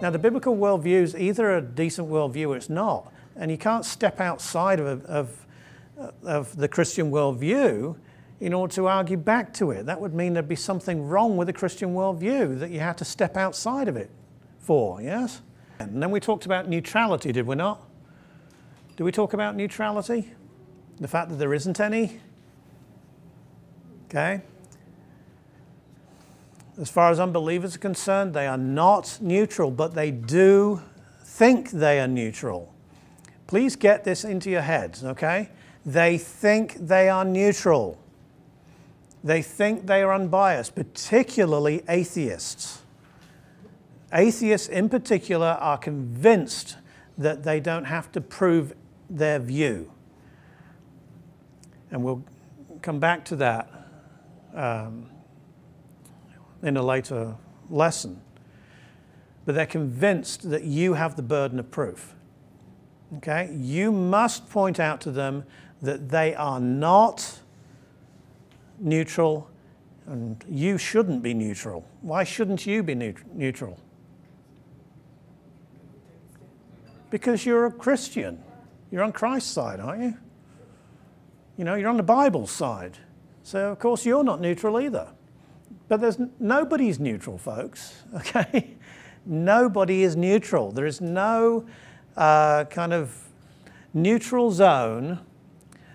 Now, the biblical worldview is either a decent worldview or it's not. And you can't step outside of, of, of the Christian worldview in order to argue back to it. That would mean there'd be something wrong with the Christian worldview that you had to step outside of it for, yes? And then we talked about neutrality, did we not? Did we talk about neutrality? The fact that there isn't any? Okay? As far as unbelievers are concerned, they are not neutral, but they do think they are neutral. Please get this into your heads, okay? They think they are neutral. They think they are unbiased, particularly atheists. Atheists, in particular, are convinced that they don't have to prove their view. And we'll come back to that um, in a later lesson. But they're convinced that you have the burden of proof. Okay? You must point out to them that they are not neutral and you shouldn't be neutral. Why shouldn't you be neutral? Because you're a Christian. You're on Christ's side, aren't you? You know, you're on the Bible's side. So, of course, you're not neutral either. But there's nobody's neutral, folks, okay? Nobody is neutral. There is no uh, kind of neutral zone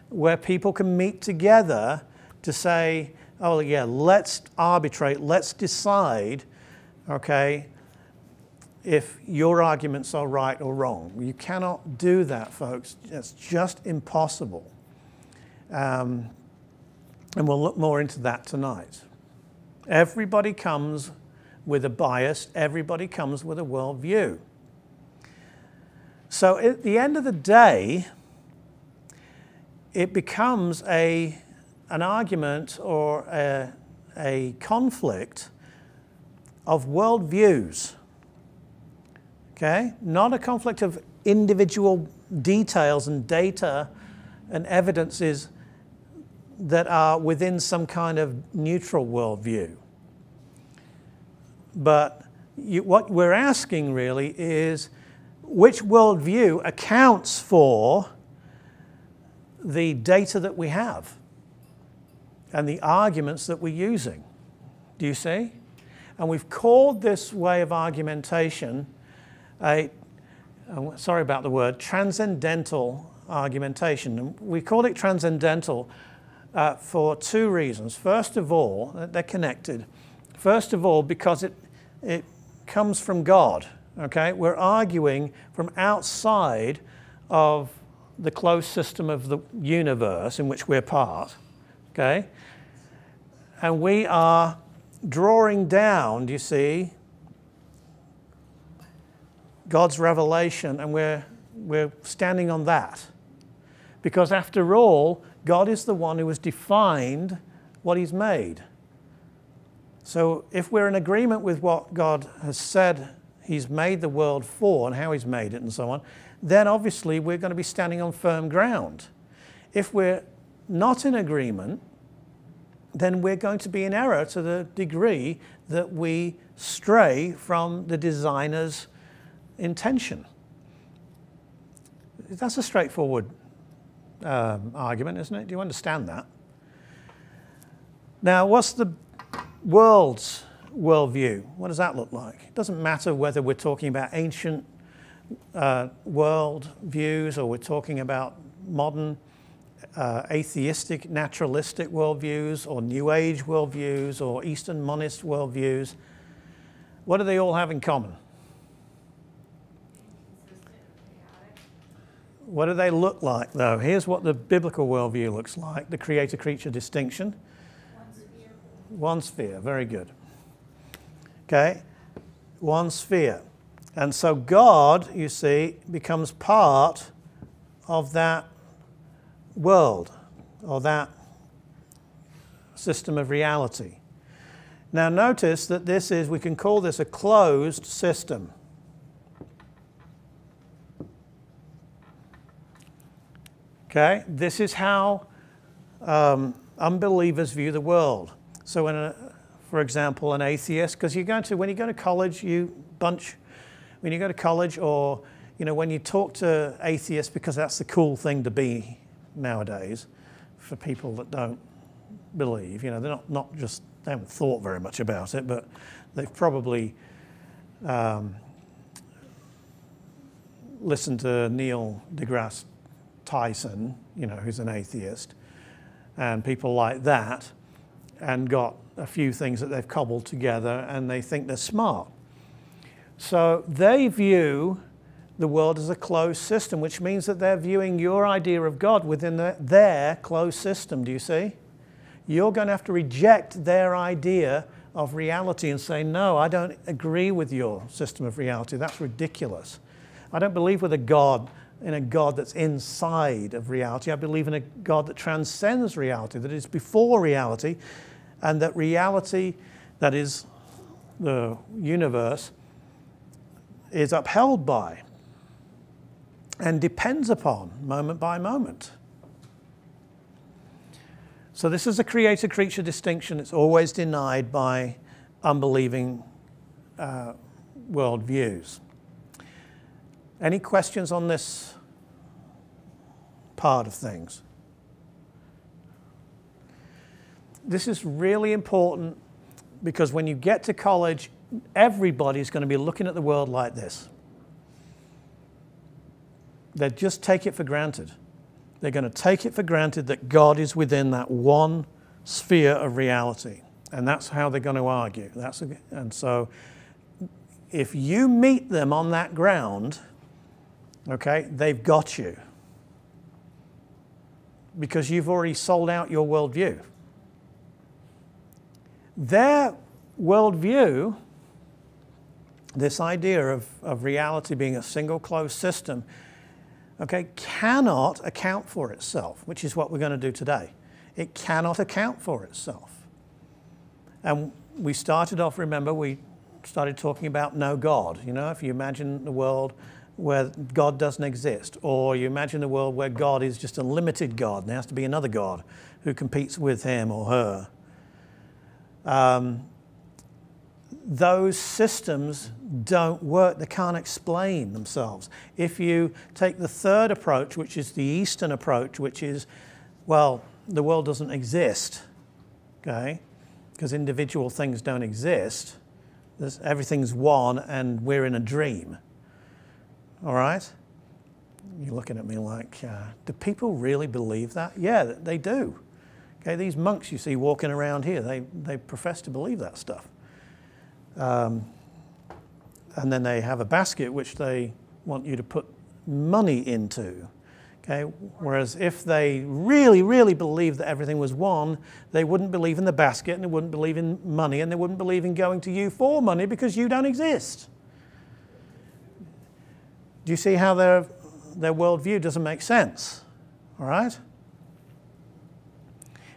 where people can meet together to say, oh, yeah, let's arbitrate, let's decide, okay, if your arguments are right or wrong. You cannot do that, folks. It's just impossible. Um, and we'll look more into that tonight. Everybody comes with a bias, everybody comes with a worldview. So at the end of the day, it becomes a, an argument or a, a conflict of worldviews. Okay? Not a conflict of individual details and data and evidences that are within some kind of neutral worldview. But you, what we're asking really is which worldview accounts for the data that we have and the arguments that we're using. Do you see? And we've called this way of argumentation a, uh, sorry about the word, transcendental argumentation. We call it transcendental uh, for two reasons. First of all, they're connected. First of all, because it, it comes from God. Okay? We're arguing from outside of the closed system of the universe in which we're part. Okay? And we are drawing down, do you see, God's revelation, and we're, we're standing on that. Because after all, God is the one who has defined what He's made. So if we're in agreement with what God has said He's made the world for and how He's made it and so on, then obviously we're going to be standing on firm ground. If we're not in agreement, then we're going to be in error to the degree that we stray from the designer's intention. That's a straightforward um, argument, isn't it? Do you understand that? Now, what's the world's worldview? What does that look like? It doesn't matter whether we're talking about ancient uh, world views or we're talking about modern uh, atheistic, naturalistic worldviews or New Age worldviews or Eastern monist worldviews. What do they all have in common? What do they look like, though? Here's what the biblical worldview looks like the creator creature distinction. One sphere. One sphere, very good. Okay, one sphere. And so God, you see, becomes part of that world or that system of reality. Now, notice that this is, we can call this a closed system. Okay, this is how um, unbelievers view the world. So, a, for example, an atheist, because you're going to when you go to college, you bunch when you go to college or you know, when you talk to atheists, because that's the cool thing to be nowadays for people that don't believe, you know, they're not, not just, they haven't thought very much about it, but they've probably um, listened to Neil deGrasse Tyson, you know, who's an atheist, and people like that, and got a few things that they've cobbled together and they think they're smart. So they view the world as a closed system, which means that they're viewing your idea of God within the, their closed system. Do you see? You're going to have to reject their idea of reality and say, No, I don't agree with your system of reality. That's ridiculous. I don't believe with a God in a God that's inside of reality. I believe in a God that transcends reality, that is before reality, and that reality, that is the universe, is upheld by and depends upon moment by moment. So, this is a creator creature distinction. It's always denied by unbelieving uh, worldviews. Any questions on this part of things? This is really important because when you get to college, everybody's going to be looking at the world like this. They just take it for granted. They're going to take it for granted that God is within that one sphere of reality. And that's how they're going to argue. That's and so if you meet them on that ground, okay, they've got you. Because you've already sold out your worldview. Their worldview, this idea of, of reality being a single closed system, okay, cannot account for itself, which is what we're going to do today. It cannot account for itself. And we started off, remember, we started talking about no God. You know, if you imagine the world where God doesn't exist, or you imagine a world where God is just a limited God, and there has to be another God who competes with him or her. Um, those systems don't work, they can't explain themselves. If you take the third approach, which is the Eastern approach, which is, well, the world doesn't exist, okay, because individual things don't exist, There's, everything's one and we're in a dream, all right? You're looking at me like, uh, do people really believe that? Yeah, they do. Okay, these monks you see walking around here, they, they profess to believe that stuff. Um, and then they have a basket which they want you to put money into. Okay? Whereas if they really, really believed that everything was one, they wouldn't believe in the basket and they wouldn't believe in money and they wouldn't believe in going to you for money because you don't exist. Do you see how their, their worldview doesn't make sense? All right?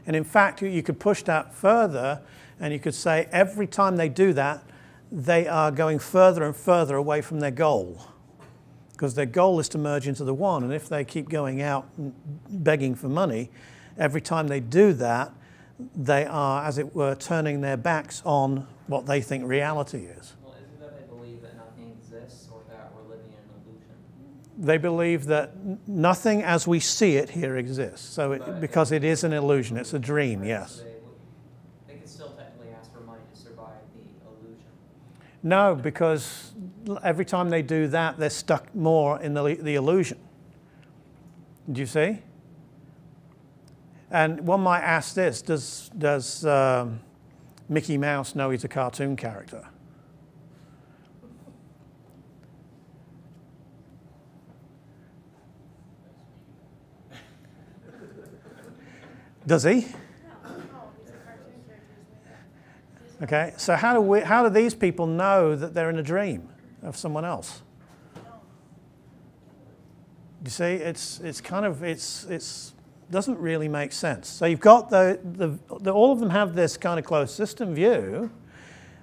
And in fact, you could push that further and you could say every time they do that, they are going further and further away from their goal. Because their goal is to merge into the one. And if they keep going out begging for money, every time they do that, they are, as it were, turning their backs on what they think reality is. Well, isn't that they believe that nothing exists or that we're living in an illusion? They believe that nothing as we see it here exists. So, it, because it is an illusion, it's a dream, yes. No, because every time they do that, they're stuck more in the, the illusion. Do you see? And one might ask this Does, does um, Mickey Mouse know he's a cartoon character? Does he? Okay, so how do, we, how do these people know that they're in a dream of someone else? You see, it's, it's kind of, it's, it's, doesn't really make sense. So you've got the, the, the all of them have this kind of closed system view,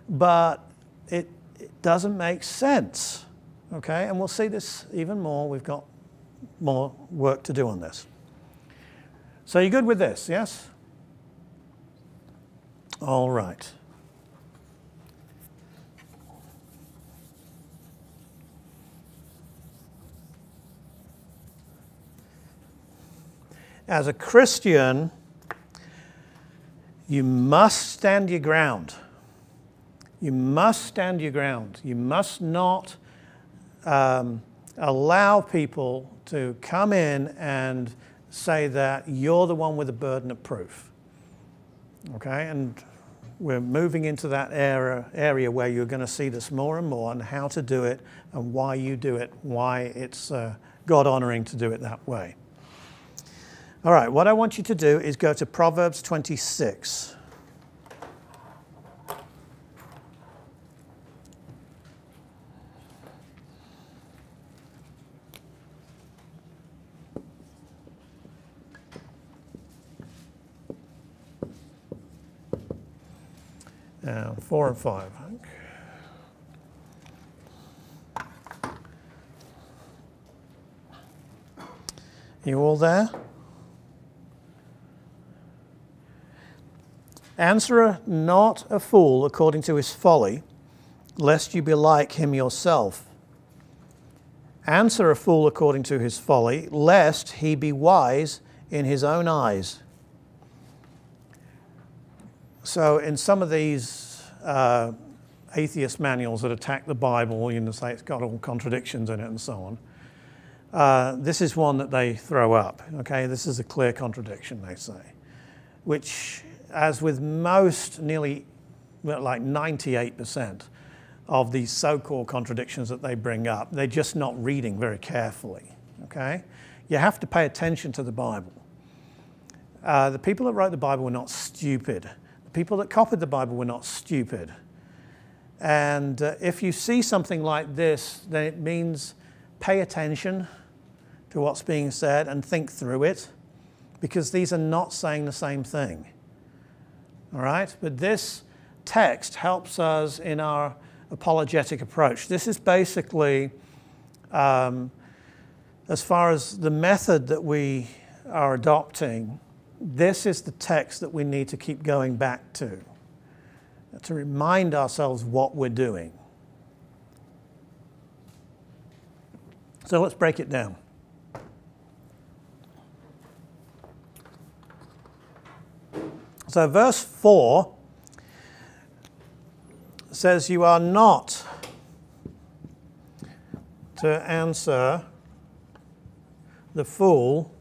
but it, it doesn't make sense. Okay, and we'll see this even more. We've got more work to do on this. So you're good with this, yes? All right. As a Christian, you must stand your ground. You must stand your ground. You must not um, allow people to come in and say that you're the one with the burden of proof. Okay? And we're moving into that area, area where you're going to see this more and more and how to do it and why you do it, why it's uh, God honoring to do it that way. All right, what I want you to do is go to Proverbs 26. Uh, four and five. You all there? Answer not a fool according to his folly, lest you be like him yourself. Answer a fool according to his folly, lest he be wise in his own eyes. So, in some of these uh, atheist manuals that attack the Bible, you know, say it's got all contradictions in it and so on. Uh, this is one that they throw up. Okay, this is a clear contradiction, they say, which, as with most, nearly well, like 98% of these so-called contradictions that they bring up, they're just not reading very carefully. Okay, you have to pay attention to the Bible. Uh, the people that wrote the Bible were not stupid people that copied the Bible were not stupid. And uh, if you see something like this, then it means pay attention to what's being said and think through it, because these are not saying the same thing. All right? But this text helps us in our apologetic approach. This is basically, um, as far as the method that we are adopting, this is the text that we need to keep going back to, to remind ourselves what we're doing. So let's break it down. So, verse 4 says, You are not to answer the fool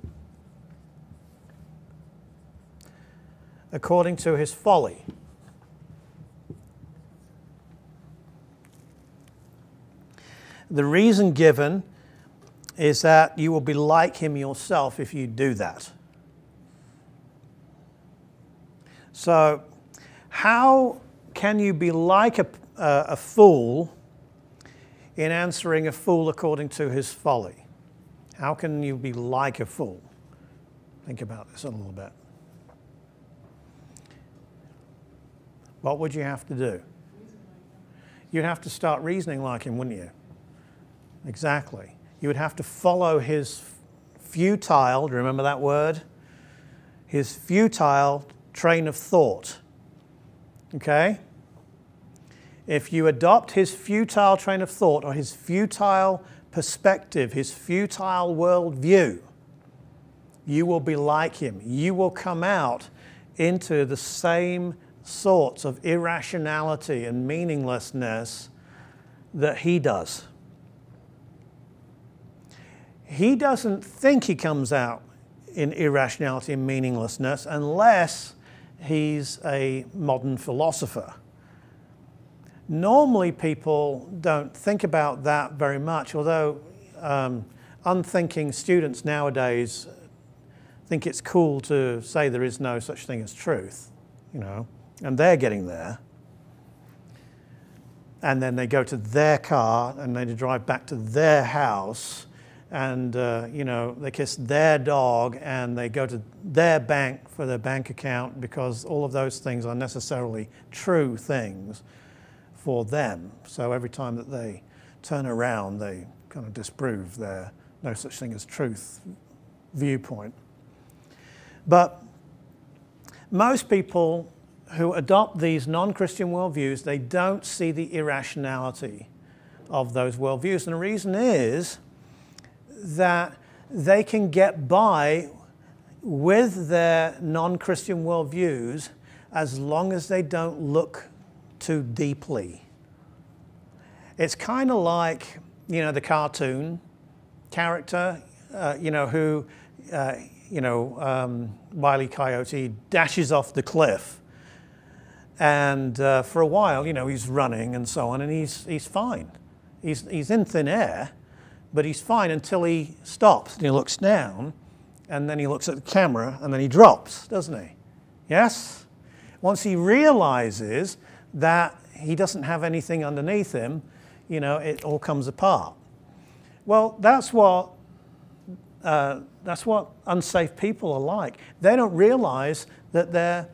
according to his folly. The reason given is that you will be like him yourself if you do that. So, how can you be like a, uh, a fool in answering a fool according to his folly? How can you be like a fool? Think about this a little bit. What would you have to do? You'd have to start reasoning like him, wouldn't you? Exactly. You would have to follow his futile, do you remember that word? His futile train of thought. Okay? If you adopt his futile train of thought or his futile perspective, his futile worldview, you will be like him. You will come out into the same sorts of irrationality and meaninglessness that he does. He doesn't think he comes out in irrationality and meaninglessness unless he's a modern philosopher. Normally, people don't think about that very much, although um, unthinking students nowadays think it's cool to say there is no such thing as truth, you know and they're getting there. And then they go to their car and they drive back to their house and, uh, you know, they kiss their dog and they go to their bank for their bank account because all of those things are necessarily true things for them. So every time that they turn around, they kind of disprove their no such thing as truth viewpoint. But most people who adopt these non-Christian worldviews, they don't see the irrationality of those worldviews. And the reason is that they can get by with their non Christian worldviews as long as they don't look too deeply. It's kind of like, you know, the cartoon character, uh, you know, who, uh, you know, um, Wiley Coyote dashes off the cliff. And uh, for a while, you know, he's running and so on, and he's, he's fine. He's, he's in thin air, but he's fine until he stops and he looks down, and then he looks at the camera, and then he drops, doesn't he? Yes? Once he realizes that he doesn't have anything underneath him, you know, it all comes apart. Well, that's what, uh, that's what unsaved people are like. They don't realize that they're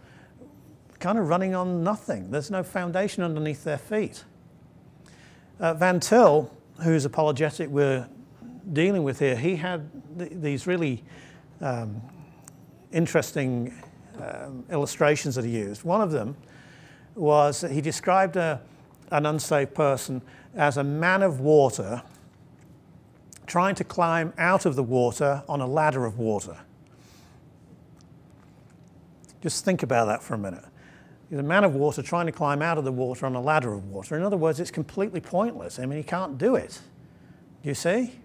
kind of running on nothing. There's no foundation underneath their feet. Uh, Van Til, whose apologetic we're dealing with here, he had th these really um, interesting um, illustrations that he used. One of them was that he described a, an unsaved person as a man of water trying to climb out of the water on a ladder of water. Just think about that for a minute. He's a man of water trying to climb out of the water on a ladder of water. In other words, it's completely pointless. I mean, he can't do it. You see?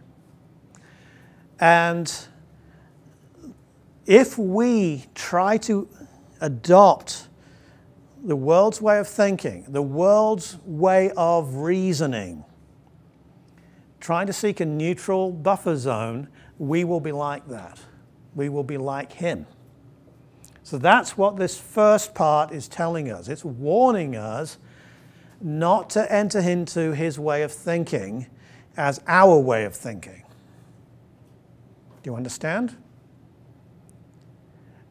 And if we try to adopt the world's way of thinking, the world's way of reasoning, trying to seek a neutral buffer zone, we will be like that. We will be like him. So that's what this first part is telling us. It's warning us not to enter into his way of thinking as our way of thinking. Do you understand?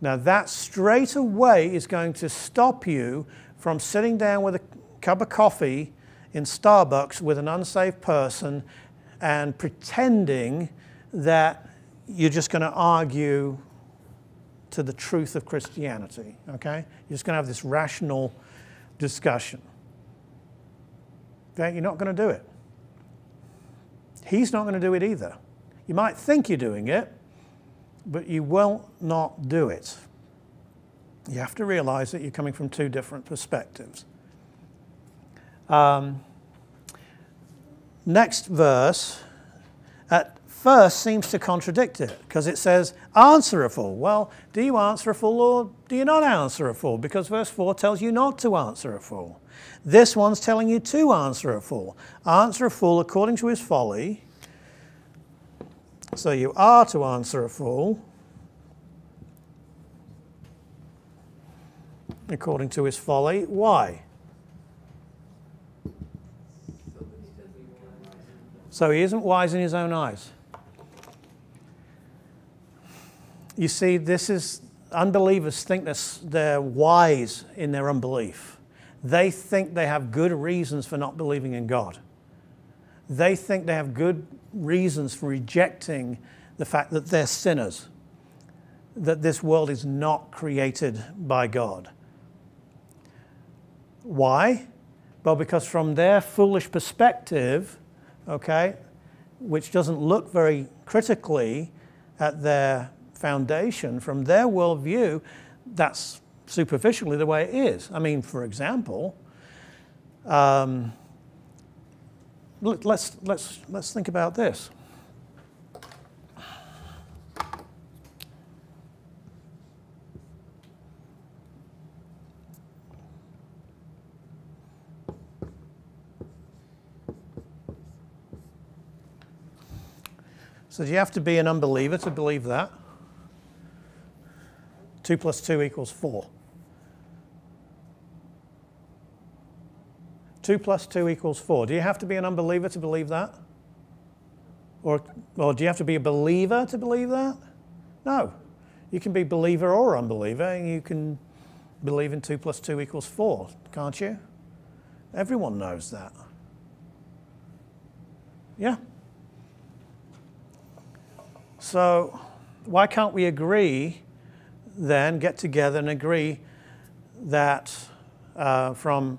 Now, that straight away is going to stop you from sitting down with a cup of coffee in Starbucks with an unsaved person and pretending that you're just going to argue to the truth of Christianity, okay? You're just going to have this rational discussion. Okay? You're not going to do it. He's not going to do it either. You might think you're doing it, but you will not do it. You have to realize that you're coming from two different perspectives. Um, next verse at first seems to contradict it because it says, answer a fool. Well, do you answer a fool or do you not answer a fool? Because verse 4 tells you not to answer a fool. This one's telling you to answer a fool. Answer a fool according to his folly. So you are to answer a fool according to his folly. Why? So he isn't wise in his own eyes. You see, this is unbelievers think they're wise in their unbelief. They think they have good reasons for not believing in God. They think they have good reasons for rejecting the fact that they're sinners, that this world is not created by God. Why? Well, because from their foolish perspective, okay, which doesn't look very critically at their foundation, from their worldview, that's superficially the way it is. I mean, for example, um, let's, let's, let's think about this. So do you have to be an unbeliever to believe that? 2 plus 2 equals 4. 2 plus 2 equals 4. Do you have to be an unbeliever to believe that? Or, or do you have to be a believer to believe that? No. You can be believer or unbeliever, and you can believe in 2 plus 2 equals 4, can't you? Everyone knows that. Yeah? So, why can't we agree then, get together and agree that uh, from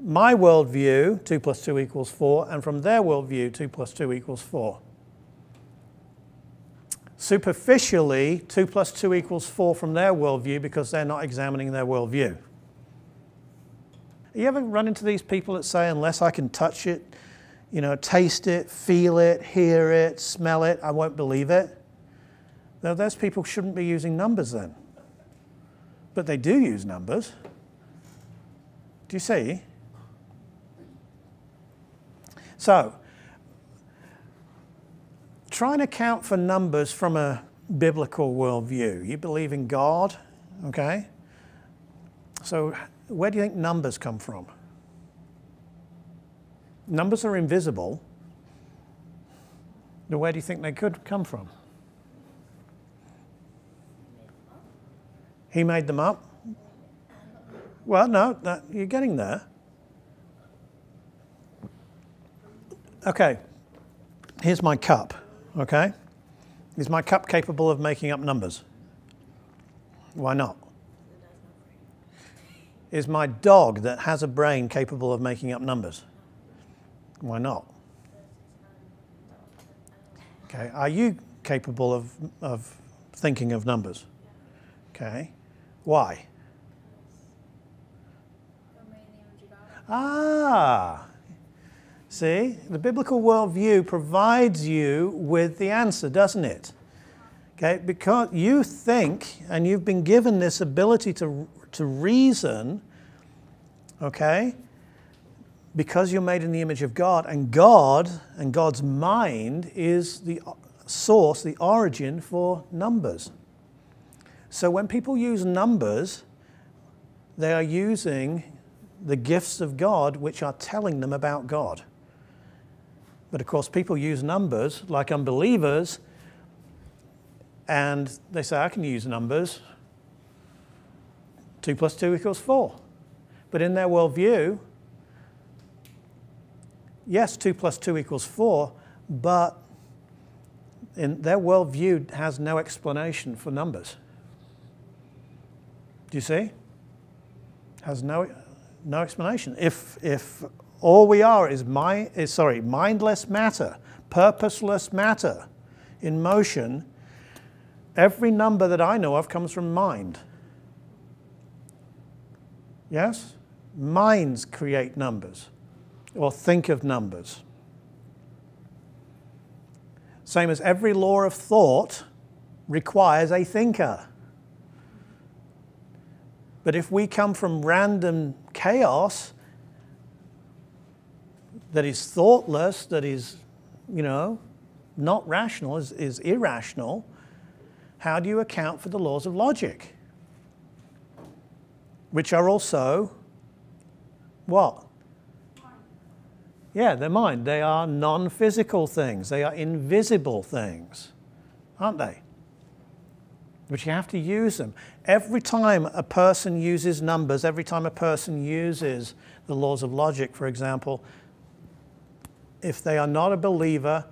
my worldview, 2 plus 2 equals 4, and from their worldview, 2 plus 2 equals 4? superficially, 2 plus 2 equals 4 from their worldview because they're not examining their worldview. You ever run into these people that say, unless I can touch it, you know, taste it, feel it, hear it, smell it, I won't believe it? Now, those people shouldn't be using numbers then. But they do use numbers. Do you see? So, try and account for numbers from a biblical worldview. You believe in God, okay? So, where do you think numbers come from? Numbers are invisible. Now, where do you think they could come from? He made them up? Well, no, that, you're getting there. Okay, here's my cup, okay? Is my cup capable of making up numbers? Why not? Is my dog that has a brain capable of making up numbers? Why not? Okay, are you capable of, of thinking of numbers? Okay, why? Ah, see, the biblical worldview provides you with the answer, doesn't it? Okay, because you think and you've been given this ability to, to reason, okay, because you're made in the image of God, and God and God's mind is the source, the origin for numbers. So when people use numbers, they are using the gifts of God which are telling them about God. But of course, people use numbers like unbelievers, and they say, I can use numbers. 2 plus 2 equals 4. But in their worldview, yes, 2 plus 2 equals 4, but in their worldview has no explanation for numbers. Do you see? Has no, no explanation. If, if all we are is, mind, is sorry, mindless matter, purposeless matter in motion, every number that I know of comes from mind. Yes? Minds create numbers or think of numbers. Same as every law of thought requires a thinker. But if we come from random chaos that is thoughtless, that is, you know, not rational, is, is irrational, how do you account for the laws of logic? Which are also what? Yeah, they're mind. They are non physical things, they are invisible things, aren't they? But you have to use them. Every time a person uses numbers, every time a person uses the laws of logic, for example, if they are not a believer,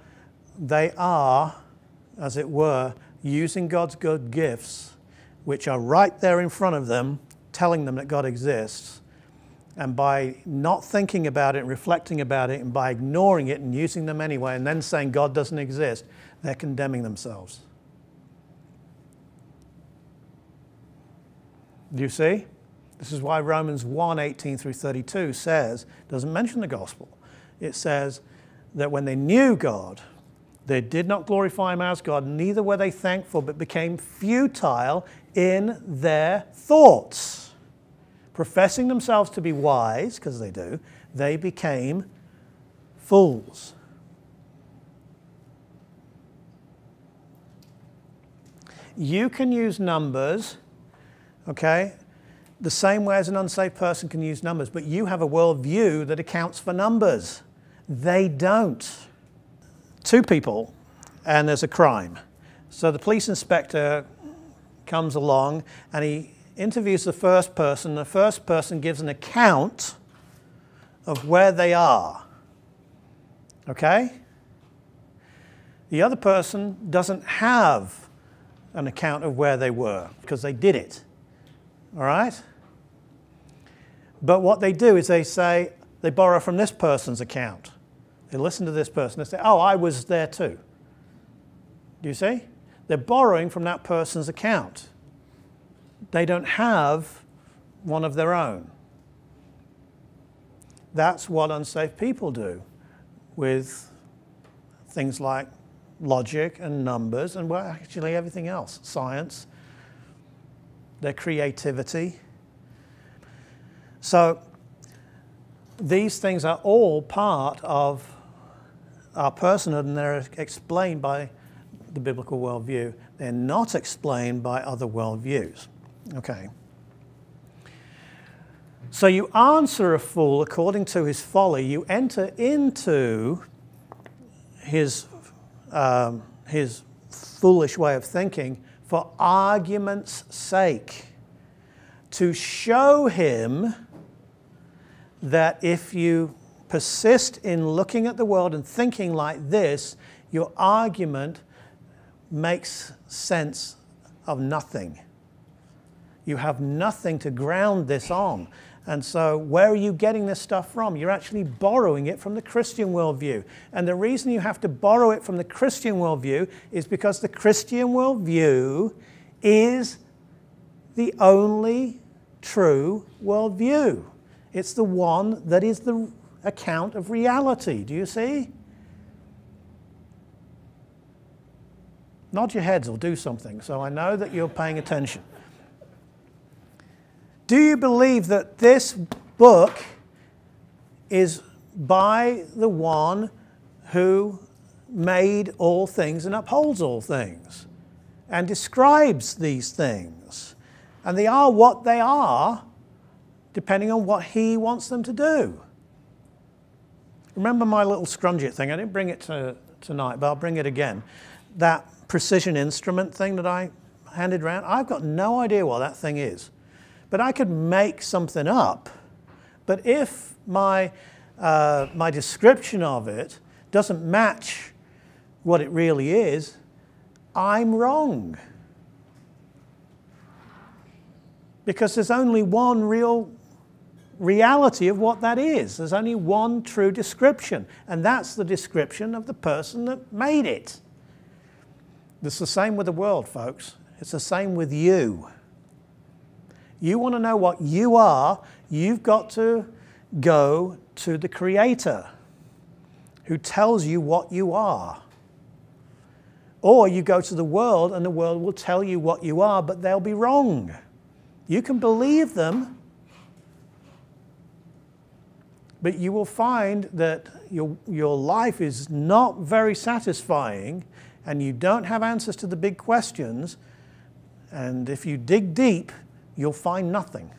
they are, as it were, using God's good gifts, which are right there in front of them, telling them that God exists. And by not thinking about it, reflecting about it, and by ignoring it and using them anyway, and then saying God doesn't exist, they're condemning themselves. Do you see? This is why Romans 1 18 through 32 says, doesn't mention the gospel. It says that when they knew God, they did not glorify him as God, neither were they thankful, but became futile in their thoughts. Professing themselves to be wise, because they do, they became fools. You can use numbers okay? The same way as an unsaved person can use numbers, but you have a worldview that accounts for numbers. They don't. Two people, and there's a crime. So the police inspector comes along and he interviews the first person. The first person gives an account of where they are. Okay? The other person doesn't have an account of where they were because they did it. All right? But what they do is they say, they borrow from this person's account. They listen to this person and say, oh, I was there too. Do you see? They're borrowing from that person's account. They don't have one of their own. That's what unsaved people do with things like logic and numbers and well, actually everything else, science, their creativity. So these things are all part of our personhood and they're explained by the biblical worldview. They're not explained by other worldviews. Okay. So you answer a fool according to his folly. You enter into his, um, his foolish way of thinking for argument's sake, to show him that if you persist in looking at the world and thinking like this, your argument makes sense of nothing. You have nothing to ground this on. And so, where are you getting this stuff from? You're actually borrowing it from the Christian worldview. And the reason you have to borrow it from the Christian worldview is because the Christian worldview is the only true worldview. It's the one that is the account of reality. Do you see? Nod your heads or do something so I know that you're paying attention. Do you believe that this book is by the one who made all things and upholds all things and describes these things? And they are what they are depending on what he wants them to do. Remember my little scrunchit thing? I didn't bring it to, tonight, but I'll bring it again. That precision instrument thing that I handed around, I've got no idea what that thing is. But I could make something up. But if my, uh, my description of it doesn't match what it really is, I'm wrong. Because there's only one real reality of what that is. There's only one true description, and that's the description of the person that made it. It's the same with the world, folks. It's the same with you. You want to know what you are, you've got to go to the Creator who tells you what you are. Or you go to the world and the world will tell you what you are, but they'll be wrong. You can believe them, but you will find that your, your life is not very satisfying and you don't have answers to the big questions. And if you dig deep, you'll find nothing.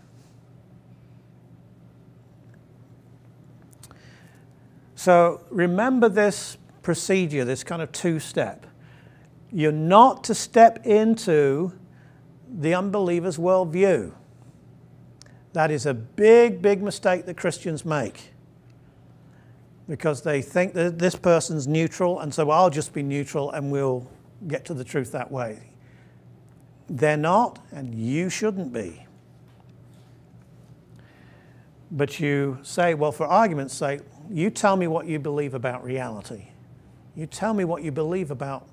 So remember this procedure, this kind of two step. You're not to step into the unbeliever's worldview. That is a big, big mistake that Christians make because they think that this person's neutral, and so I'll just be neutral and we'll get to the truth that way. They're not, and you shouldn't be. But you say, well, for argument's sake, you tell me what you believe about reality. You tell me what you believe about,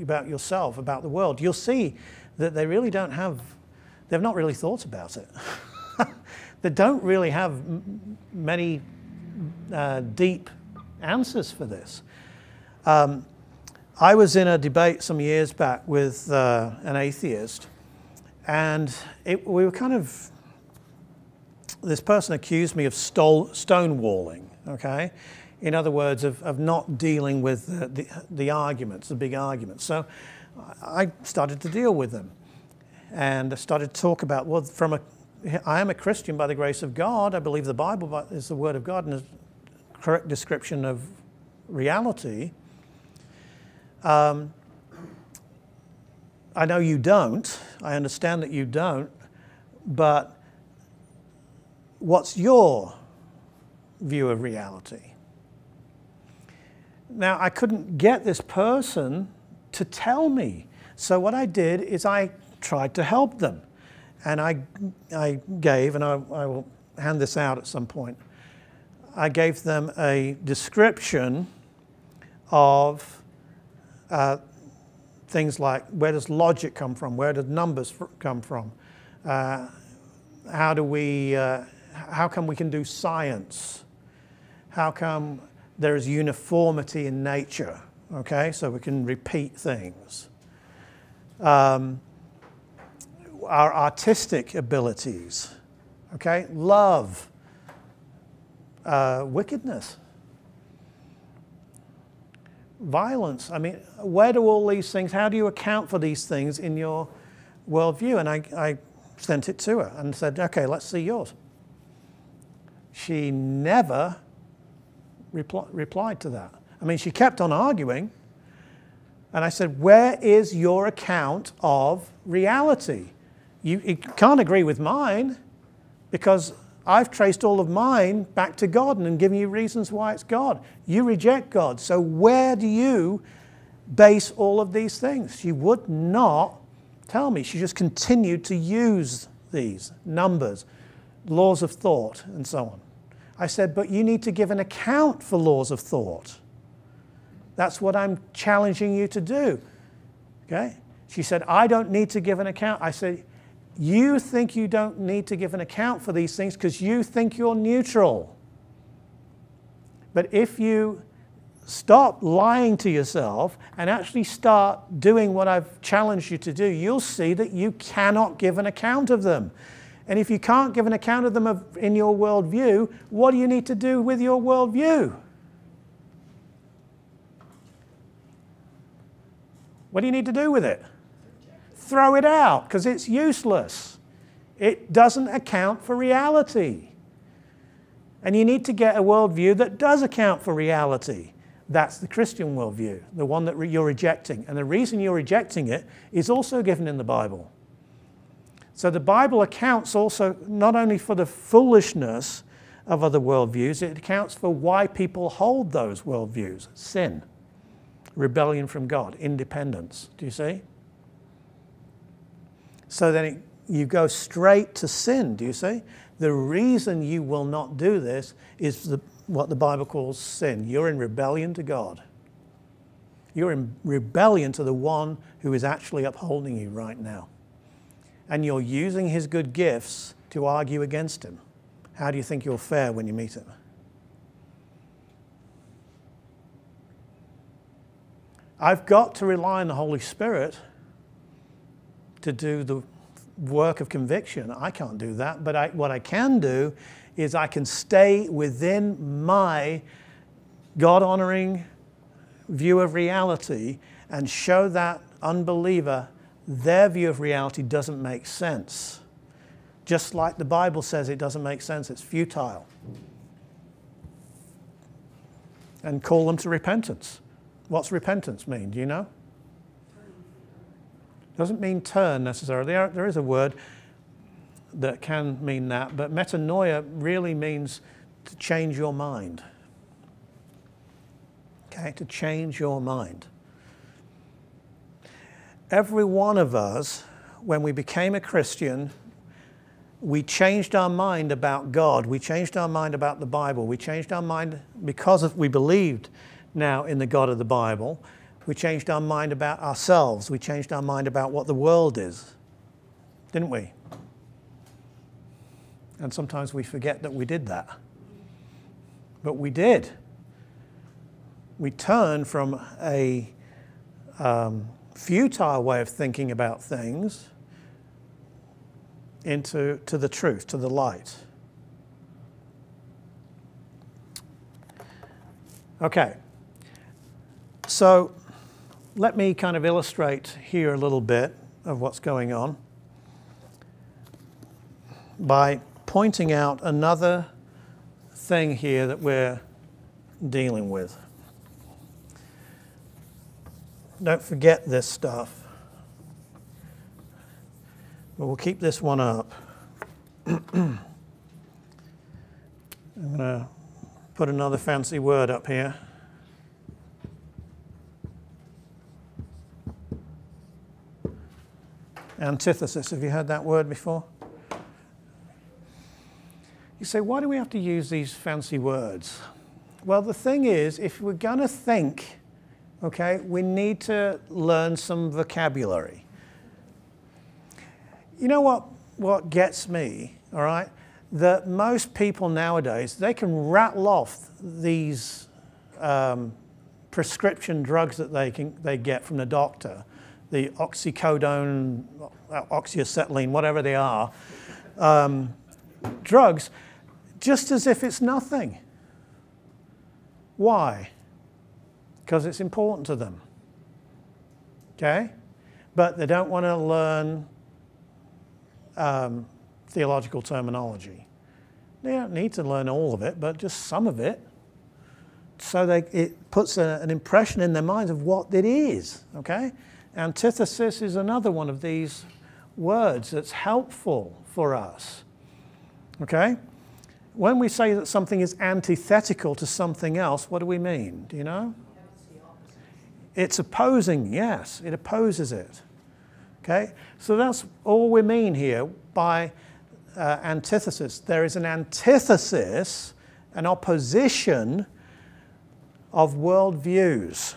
about yourself, about the world. You'll see that they really don't have, they've not really thought about it. they don't really have many uh, deep answers for this. Um, I was in a debate some years back with uh, an atheist, and it, we were kind of, this person accused me of stole, stonewalling, okay? In other words, of, of not dealing with the, the, the arguments, the big arguments. So I started to deal with them and I started to talk about, well, from a, I am a Christian by the grace of God. I believe the Bible is the Word of God and a correct description of reality. Um, I know you don't. I understand that you don't. But what's your view of reality? Now, I couldn't get this person to tell me. So, what I did is I tried to help them. And I, I gave, and I, I will hand this out at some point, I gave them a description of uh, things like where does logic come from? Where do numbers come from? Uh, how do we, uh, how come we can do science? How come there is uniformity in nature? Okay, so we can repeat things. Um, our artistic abilities, okay, love, uh, wickedness, violence. I mean, where do all these things, how do you account for these things in your worldview? And I, I sent it to her and said, okay, let's see yours. She never replied to that. I mean, she kept on arguing. And I said, Where is your account of reality? You, you, can't agree with mine because I've traced all of mine back to God and given you reasons why it's God. You reject God. So, where do you base all of these things? She would not tell me. She just continued to use these numbers, laws of thought, and so on. I said, But you need to give an account for laws of thought. That's what I'm challenging you to do. Okay? She said, I don't need to give an account. I said, You think you don't need to give an account for these things because you think you're neutral. But if you stop lying to yourself and actually start doing what I've challenged you to do, you'll see that you cannot give an account of them. And if you can't give an account of them of, in your worldview, what do you need to do with your worldview? What do you need to do with it? Throw it out because it's useless. It doesn't account for reality. And you need to get a worldview that does account for reality. That's the Christian worldview, the one that you're rejecting. And the reason you're rejecting it is also given in the Bible. So the Bible accounts also not only for the foolishness of other worldviews, it accounts for why people hold those worldviews sin, rebellion from God, independence. Do you see? So then it, you go straight to sin. Do you see? The reason you will not do this is the, what the Bible calls sin. You're in rebellion to God. You're in rebellion to the one who is actually upholding you right now and you're using his good gifts to argue against him, how do you think you'll fare when you meet him? I've got to rely on the Holy Spirit to do the work of conviction. I can't do that, but I, what I can do is I can stay within my God honoring view of reality and show that unbeliever their view of reality doesn't make sense. Just like the Bible says it doesn't make sense, it's futile. And call them to repentance. What's repentance mean? Do you know? Doesn't mean turn necessarily. There, there is a word that can mean that, but metanoia really means to change your mind. Okay, to change your mind every one of us, when we became a Christian, we changed our mind about God. We changed our mind about the Bible. We changed our mind because of, we believed now in the God of the Bible. We changed our mind about ourselves. We changed our mind about what the world is. Didn't we? And sometimes we forget that we did that. But we did. We turned from a um, futile way of thinking about things into to the truth, to the light. Okay, so let me kind of illustrate here a little bit of what's going on by pointing out another thing here that we're dealing with. Don't forget this stuff. But we'll keep this one up. I'm going to put another fancy word up here. Antithesis. Have you heard that word before? You say, why do we have to use these fancy words? Well, the thing is, if we're going to think Okay, we need to learn some vocabulary. You know what, what gets me, all right? That most people nowadays, they can rattle off these um, prescription drugs that they, can, they get from the doctor, the oxycodone, oxyacetylene, whatever they are, um, drugs, just as if it's nothing. Why? because it's important to them. Okay? But they don't want to learn um, theological terminology. They don't need to learn all of it, but just some of it. So they, it puts a, an impression in their minds of what it is. Okay? Antithesis is another one of these words that's helpful for us. Okay? When we say that something is antithetical to something else, what do we mean? Do you know? It's opposing, yes, it opposes it. Okay? So that's all we mean here by uh, antithesis. There is an antithesis, an opposition of worldviews.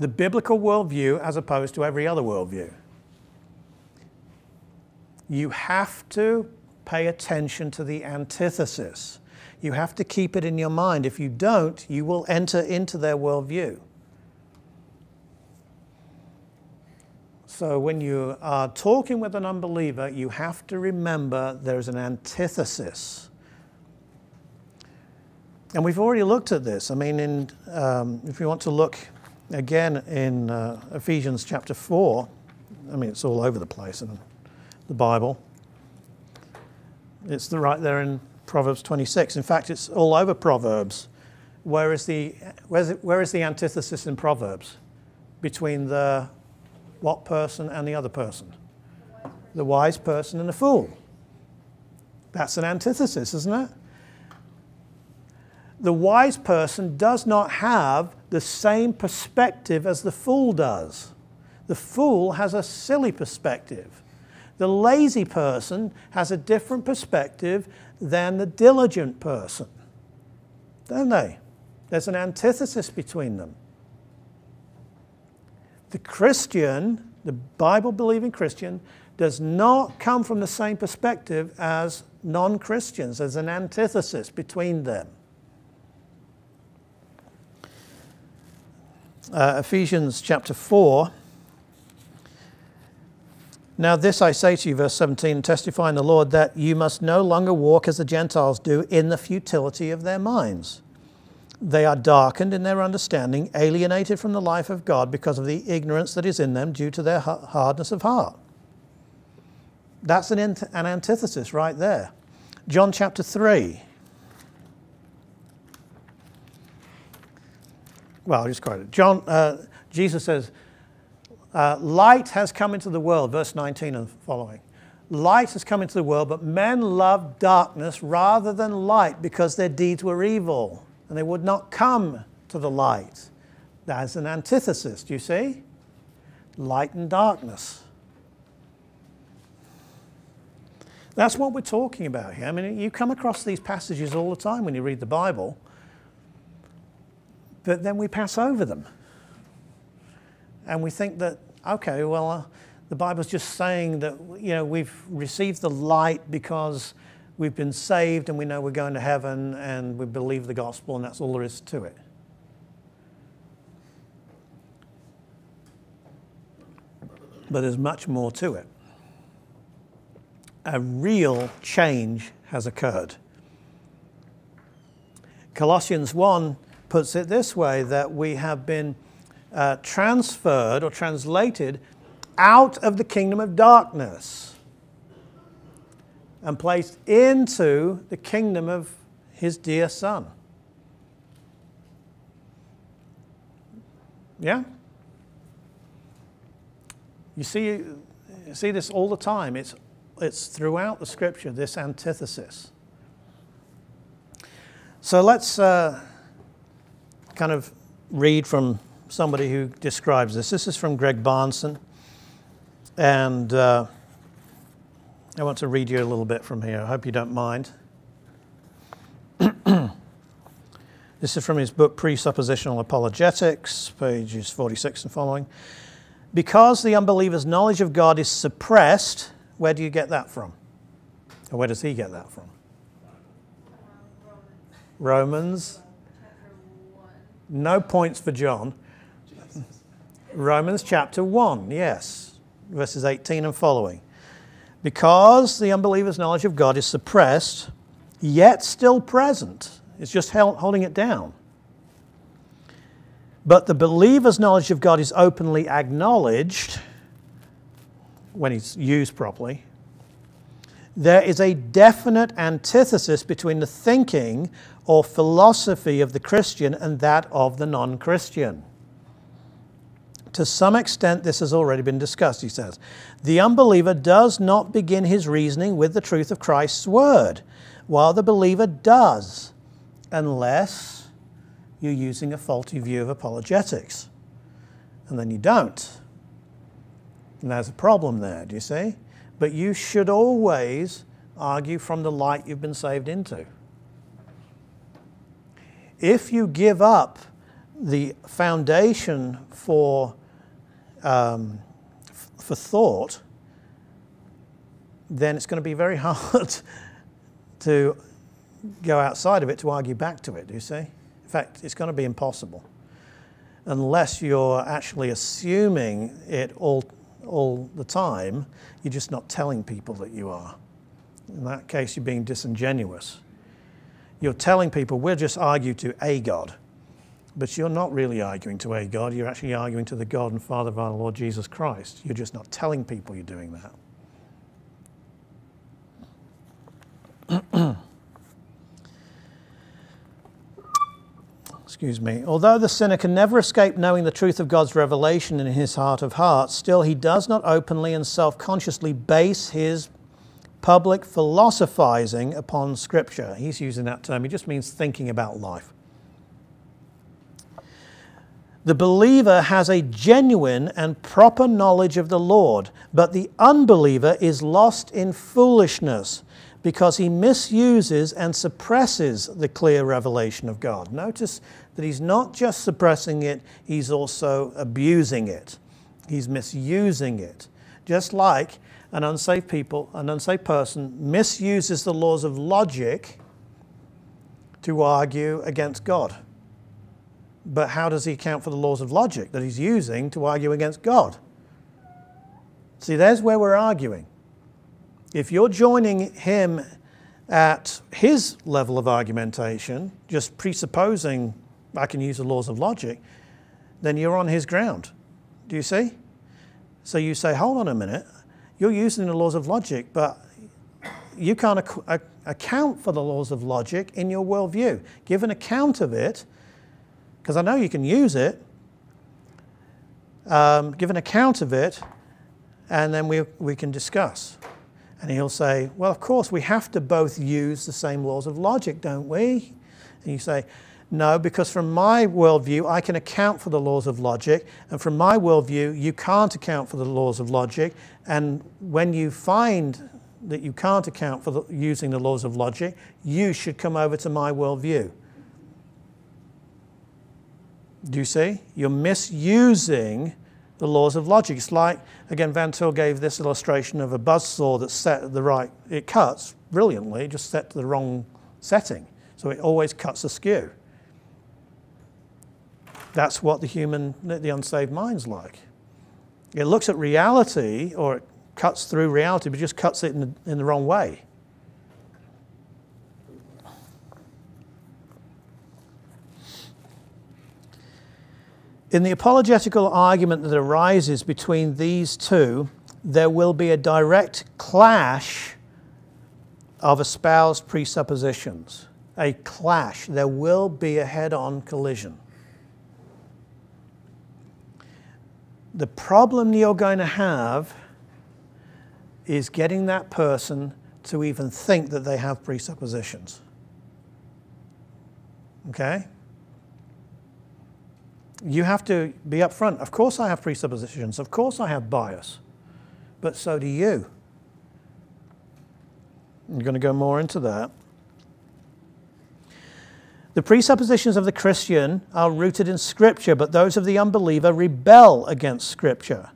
The biblical worldview as opposed to every other worldview. You have to pay attention to the antithesis. You have to keep it in your mind. If you don't, you will enter into their worldview. So when you are talking with an unbeliever, you have to remember there's an antithesis. And we've already looked at this. I mean, in, um, if you want to look again in uh, Ephesians chapter 4, I mean, it's all over the place in the Bible. It's the, right there in Proverbs 26. In fact, it's all over Proverbs. Where is the, where is, it, where is the antithesis in Proverbs between the what person and the other person? The wise person and the fool. That's an antithesis, isn't it? The wise person does not have the same perspective as the fool does. The fool has a silly perspective. The lazy person has a different perspective than the diligent person, don't they? There's an antithesis between them. The Christian, the Bible believing Christian, does not come from the same perspective as non Christians. There's an antithesis between them. Uh, Ephesians chapter 4 now, this I say to you, verse 17, testifying the Lord, that you must no longer walk as the Gentiles do in the futility of their minds. They are darkened in their understanding, alienated from the life of God because of the ignorance that is in them due to their hardness of heart. That's an, an antithesis right there. John chapter 3. Well, I'll just quote it. John, uh, Jesus says, uh, light has come into the world, verse 19 and following. Light has come into the world, but men loved darkness rather than light because their deeds were evil, and they would not come to the light. That's an antithesis, do you see? Light and darkness. That's what we're talking about here. I mean, you come across these passages all the time when you read the Bible, but then we pass over them and we think that, okay, well, uh, the Bible's just saying that, you know, we've received the light because we've been saved and we know we're going to heaven and we believe the gospel and that's all there is to it. But there's much more to it. A real change has occurred. Colossians 1 puts it this way that we have been uh, transferred or translated out of the kingdom of darkness and placed into the kingdom of his dear son. Yeah? You see, you see this all the time. It's, it's throughout the scripture, this antithesis. So let's uh, kind of read from somebody who describes this. This is from Greg Bahnsen. And uh, I want to read you a little bit from here. I hope you don't mind. This is from his book Presuppositional Apologetics, pages 46 and following. Because the unbeliever's knowledge of God is suppressed, where do you get that from? Or where does he get that from? Romans. No points for John. Romans chapter 1, yes, verses 18 and following. Because the unbeliever's knowledge of God is suppressed, yet still present, it's just held, holding it down. But the believer's knowledge of God is openly acknowledged when it's used properly. There is a definite antithesis between the thinking or philosophy of the Christian and that of the non Christian. To some extent, this has already been discussed, he says. The unbeliever does not begin his reasoning with the truth of Christ's word, while the believer does, unless you're using a faulty view of apologetics. And then you don't. And there's a problem there, do you see? But you should always argue from the light you've been saved into. If you give up the foundation for, um, for thought, then it's going to be very hard to go outside of it to argue back to it, do you see? In fact, it's going to be impossible unless you're actually assuming it all, all the time, you're just not telling people that you are. In that case, you're being disingenuous. You're telling people, we'll just argue to a God. But you're not really arguing to a God, you're actually arguing to the God and Father of our Lord Jesus Christ. You're just not telling people you're doing that. excuse me, although the sinner can never escape knowing the truth of God's revelation in his heart of hearts, still he does not openly and self consciously base his public philosophizing upon Scripture. He's using that term, he just means thinking about life. The believer has a genuine and proper knowledge of the Lord, but the unbeliever is lost in foolishness because he misuses and suppresses the clear revelation of God. Notice that he's not just suppressing it, he's also abusing it. He's misusing it. Just like an unsaved people, an unsaved person misuses the laws of logic to argue against God. But how does he account for the laws of logic that he's using to argue against God? See, there's where we're arguing. If you're joining him at his level of argumentation, just presupposing I can use the laws of logic, then you're on his ground. Do you see? So you say, hold on a minute, you're using the laws of logic, but you can't ac account for the laws of logic in your worldview. Give an account of it, because I know you can use it. Um, give an account of it, and then we, we can discuss. And he'll say, Well, of course, we have to both use the same laws of logic, don't we? And you say, No, because from my worldview, I can account for the laws of logic. And from my worldview, you can't account for the laws of logic. And when you find that you can't account for the, using the laws of logic, you should come over to my worldview. Do you see? You're misusing the laws of logic. It's like, again, Van Til gave this illustration of a buzz saw that's set at the right, it cuts brilliantly, just set to the wrong setting. So it always cuts askew. That's what the human, the unsaved mind's like. It looks at reality, or it cuts through reality, but just cuts it in the, in the wrong way. In the apologetical argument that arises between these two, there will be a direct clash of espoused presuppositions. A clash. There will be a head on collision. The problem you're going to have is getting that person to even think that they have presuppositions. Okay? you have to be upfront. Of course, I have presuppositions. Of course, I have bias. But so do you. I'm going to go more into that. The presuppositions of the Christian are rooted in Scripture, but those of the unbeliever rebel against Scripture.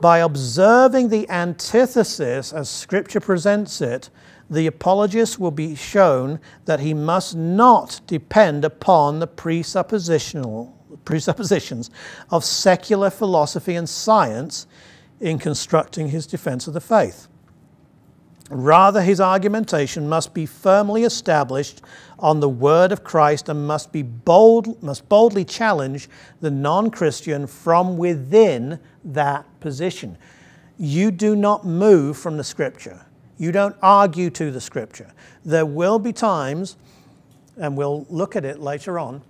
By observing the antithesis as Scripture presents it, the apologist will be shown that he must not depend upon the presuppositional presuppositions of secular philosophy and science in constructing his defense of the faith. Rather, his argumentation must be firmly established on the word of Christ and must be bold, must boldly challenge the non-Christian from within that position. You do not move from the scripture. You don't argue to the scripture. There will be times, and we'll look at it later on,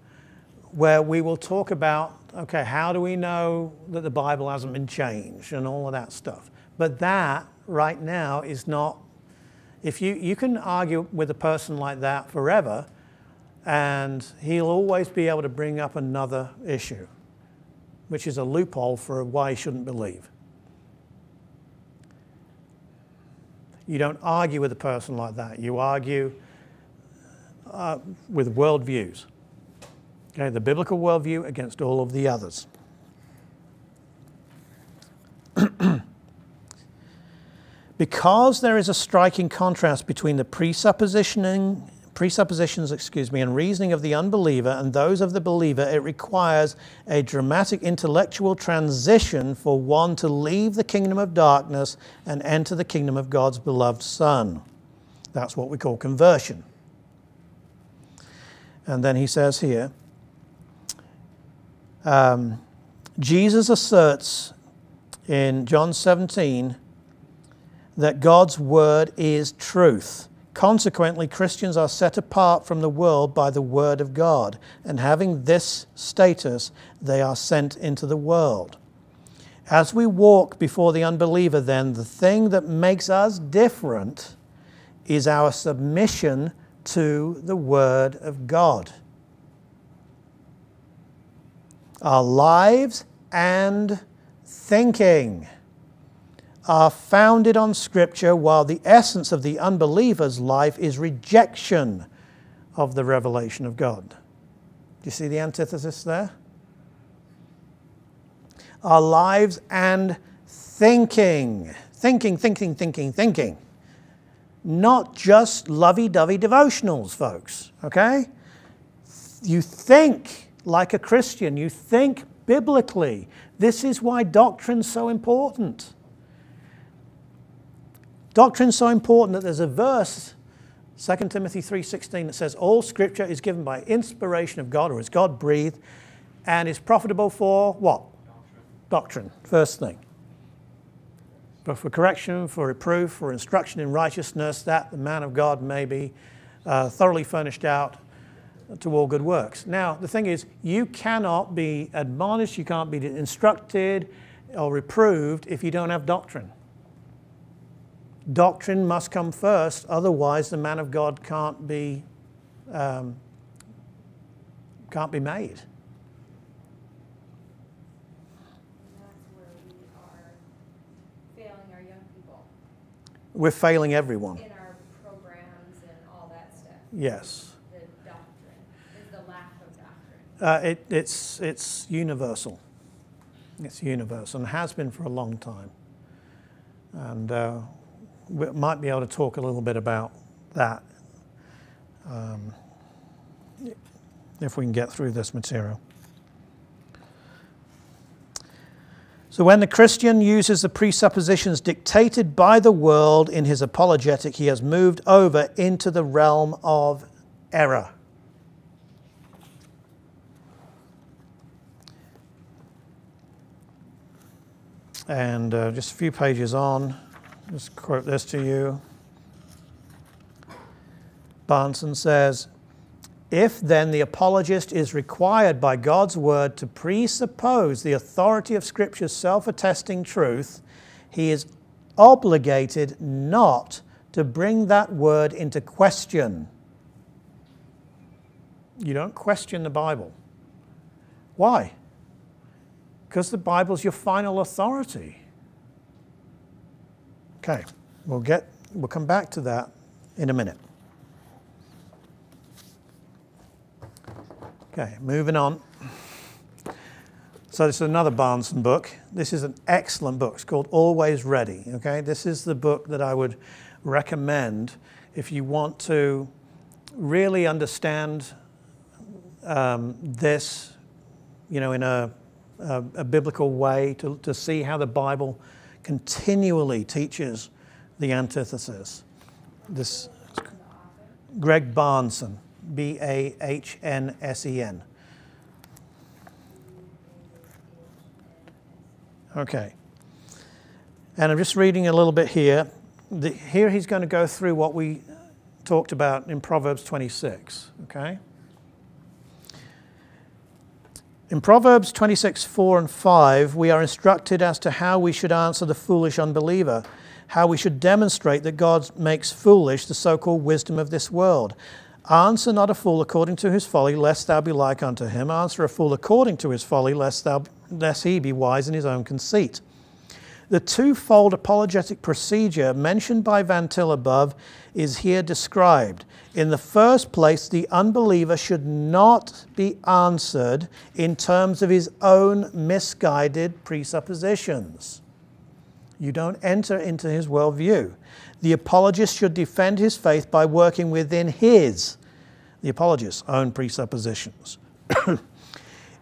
where we will talk about okay, how do we know that the Bible hasn't been changed and all of that stuff. But that right now is not, if you, you can argue with a person like that forever, and he'll always be able to bring up another issue, which is a loophole for why he shouldn't believe. You don't argue with a person like that. You argue uh, with worldviews. Okay, the biblical worldview against all of the others. because there is a striking contrast between the presuppositioning presuppositions, excuse me, and reasoning of the unbeliever and those of the believer, it requires a dramatic intellectual transition for one to leave the kingdom of darkness and enter the kingdom of God's beloved Son. That's what we call conversion. And then he says here, um, Jesus asserts in John 17 that God's word is truth. Consequently, Christians are set apart from the world by the Word of God, and having this status, they are sent into the world. As we walk before the unbeliever, then, the thing that makes us different is our submission to the Word of God. Our lives and thinking are founded on Scripture, while the essence of the unbeliever's life is rejection of the revelation of God. Do you see the antithesis there? Our lives and thinking. Thinking, thinking, thinking, thinking. Not just lovey dovey devotionals, folks, okay? You think like a Christian, you think biblically. This is why doctrine's so important. Doctrine's so important that there's a verse, 2 Timothy 3.16, that says, All scripture is given by inspiration of God, or is God breathed, and is profitable for what? Doctrine. Doctrine, first thing. But for correction, for reproof, for instruction in righteousness, that the man of God may be uh, thoroughly furnished out to all good works. Now, the thing is, you cannot be admonished, you can't be instructed or reproved if you don't have doctrine. Doctrine must come first, otherwise the man of God can't be, um, can't be made. We're failing everyone. In our programs and all that stuff. Yes. The doctrine the lack of doctrine. Uh, it, it's, it's universal. It's universal and has been for a long time. And uh, we might be able to talk a little bit about that um, if we can get through this material. So, when the Christian uses the presuppositions dictated by the world in his apologetic, he has moved over into the realm of error. And uh, just a few pages on. Just quote this to you. Bahnsen says, if then the apologist is required by God's word to presuppose the authority of Scripture's self attesting truth, he is obligated not to bring that word into question. You don't question the Bible. Why? Because the Bible's your final authority. Okay, we'll get we'll come back to that in a minute. Okay, moving on. So this is another Bahnsen book. This is an excellent book. It's called Always Ready. Okay, this is the book that I would recommend if you want to really understand um, this, you know, in a, a, a biblical way, to, to see how the Bible continually teaches the antithesis. This Greg Bahnsen, B A H N S E N. Okay. And I'm just reading a little bit here. The, here he's going to go through what we talked about in Proverbs 26. Okay? In Proverbs 26, 4 and 5, we are instructed as to how we should answer the foolish unbeliever, how we should demonstrate that God makes foolish the so called wisdom of this world. Answer not a fool according to his folly, lest thou be like unto him. Answer a fool according to his folly, lest, thou, lest he be wise in his own conceit. The twofold apologetic procedure mentioned by Van Til above is here described. In the first place, the unbeliever should not be answered in terms of his own misguided presuppositions. You don't enter into his worldview. The apologist should defend his faith by working within his, the apologist's, own presuppositions.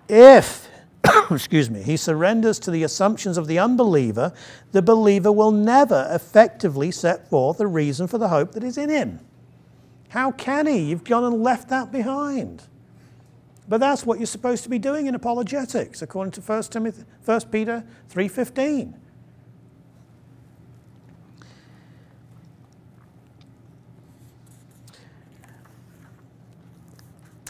if, excuse me, he surrenders to the assumptions of the unbeliever, the believer will never effectively set forth a reason for the hope that is in him. How can he? You've gone and left that behind. But that's what you're supposed to be doing in apologetics, according to 1, Timothy, 1 Peter 3.15.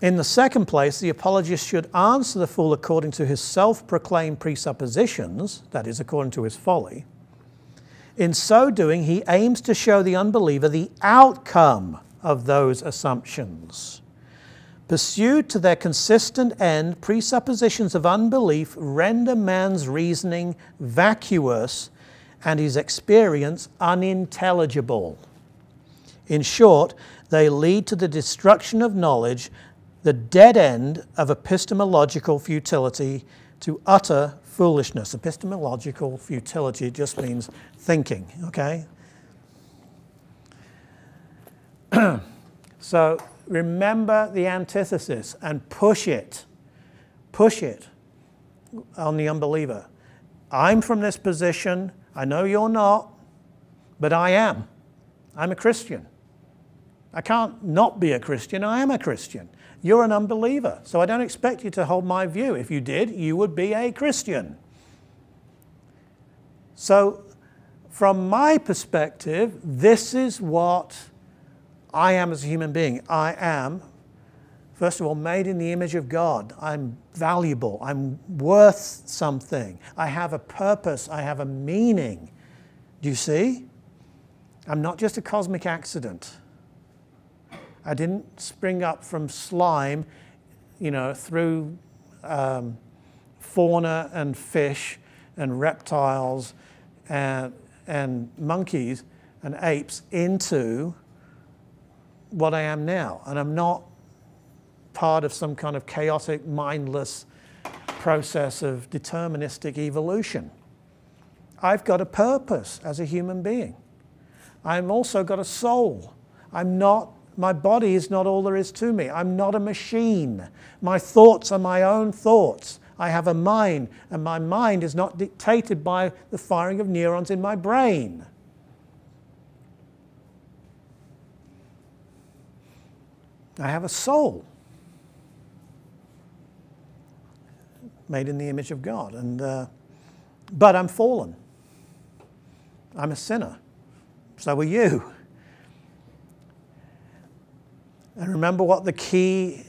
In the second place, the apologist should answer the fool according to his self proclaimed presuppositions, that is, according to his folly. In so doing, he aims to show the unbeliever the outcome of those assumptions. Pursued to their consistent end, presuppositions of unbelief render man's reasoning vacuous and his experience unintelligible. In short, they lead to the destruction of knowledge the dead end of epistemological futility to utter foolishness. Epistemological futility just means thinking, okay? so remember the antithesis and push it. Push it on the unbeliever. I'm from this position. I know you're not, but I am. I'm a Christian. I can't not be a Christian. I am a Christian. You're an unbeliever, so I don't expect you to hold my view. If you did, you would be a Christian. So, from my perspective, this is what I am as a human being. I am, first of all, made in the image of God. I'm valuable. I'm worth something. I have a purpose. I have a meaning. Do you see? I'm not just a cosmic accident. I didn't spring up from slime, you know, through um, fauna and fish and reptiles and, and monkeys and apes into what I am now. And I'm not part of some kind of chaotic, mindless process of deterministic evolution. I've got a purpose as a human being. I've also got a soul. I'm not my body is not all there is to me. I'm not a machine. My thoughts are my own thoughts. I have a mind, and my mind is not dictated by the firing of neurons in my brain. I have a soul made in the image of God, and uh, but I'm fallen. I'm a sinner. So are you. And remember what the key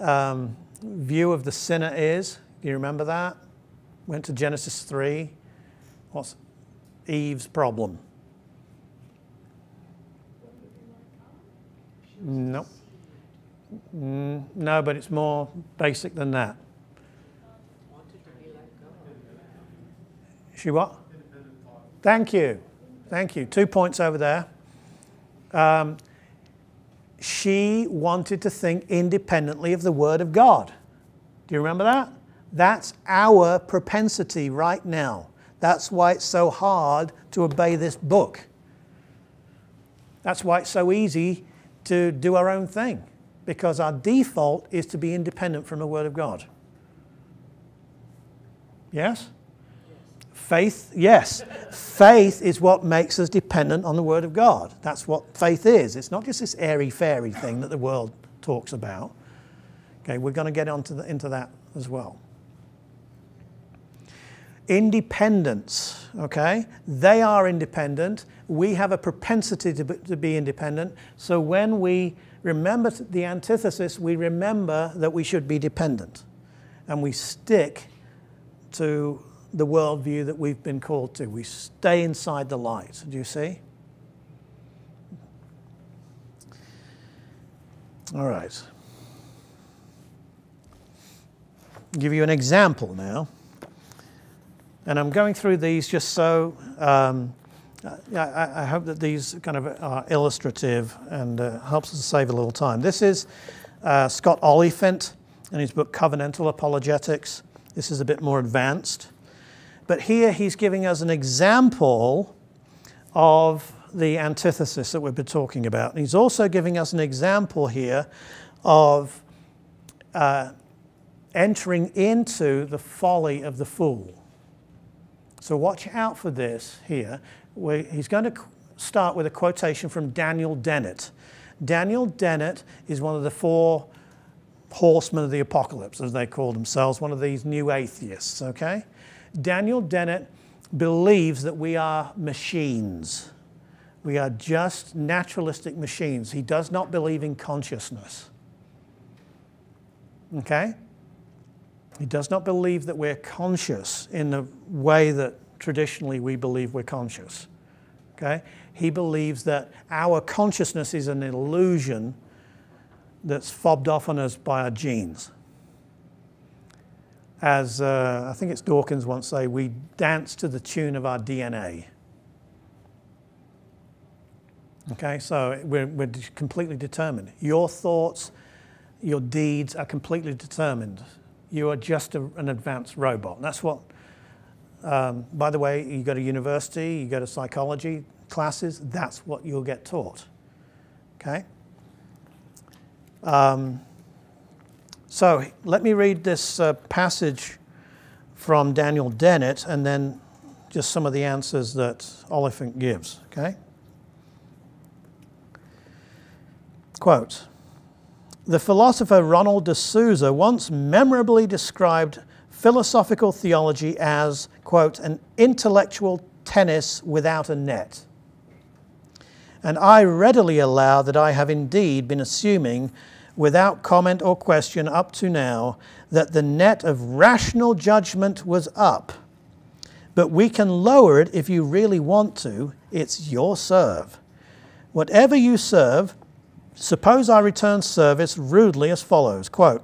um, view of the sinner is? Do you remember that? Went to Genesis 3. What's Eve's problem? No. Mm, no, but it's more basic than that. She what? Thank you. Thank you. Two points over there. Um, she wanted to think independently of the Word of God. Do you remember that? That's our propensity right now. That's why it's so hard to obey this book. That's why it's so easy to do our own thing, because our default is to be independent from the Word of God. Yes? Faith, yes. faith is what makes us dependent on the Word of God. That's what faith is. It's not just this airy fairy thing that the world talks about. Okay, we're going to get onto the, into that as well. Independence, okay? They are independent. We have a propensity to be, to be independent. So when we remember the antithesis, we remember that we should be dependent. And we stick to the worldview that we've been called to. We stay inside the light. Do you see? All right. I'll give you an example now. And I'm going through these just so um, I, I, hope that these kind of are illustrative and uh, helps us save a little time. This is uh, Scott Oliphint in his book Covenantal Apologetics. This is a bit more advanced. But here he's giving us an example of the antithesis that we've been talking about. And he's also giving us an example here of uh, entering into the folly of the fool. So watch out for this here. Where he's going to start with a quotation from Daniel Dennett. Daniel Dennett is one of the four horsemen of the apocalypse, as they call themselves, one of these new atheists, okay? Daniel Dennett believes that we are machines. We are just naturalistic machines. He does not believe in consciousness. Okay? He does not believe that we're conscious in the way that traditionally we believe we're conscious. Okay? He believes that our consciousness is an illusion that's fobbed off on us by our genes. As uh, I think it's Dawkins once say, we dance to the tune of our DNA. Okay, so we're, we're completely determined. Your thoughts, your deeds are completely determined. You are just a, an advanced robot. That's what, um, by the way, you go to university, you go to psychology classes, that's what you'll get taught. Okay? Um, so let me read this uh, passage from Daniel Dennett and then just some of the answers that Oliphint gives. Okay? Quote The philosopher Ronald de Sousa once memorably described philosophical theology as, quote, an intellectual tennis without a net. And I readily allow that I have indeed been assuming without comment or question up to now that the net of rational judgment was up. But we can lower it if you really want to. It's your serve. Whatever you serve, suppose I return service rudely as follows quote,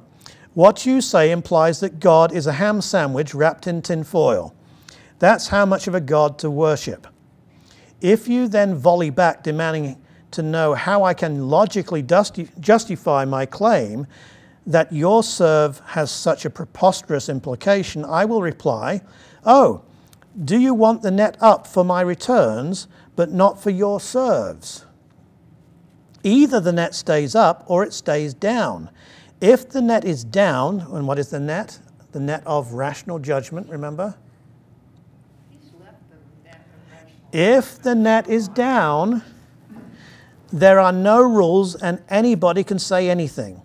What you say implies that God is a ham sandwich wrapped in tin foil. That's how much of a God to worship. If you then volley back demanding to know how I can logically justify my claim that your serve has such a preposterous implication, I will reply, Oh, do you want the net up for my returns, but not for your serves? Either the net stays up or it stays down. If the net is down, and what is the net? The net of rational judgment, remember? If the net is down, there are no rules and anybody can say anything.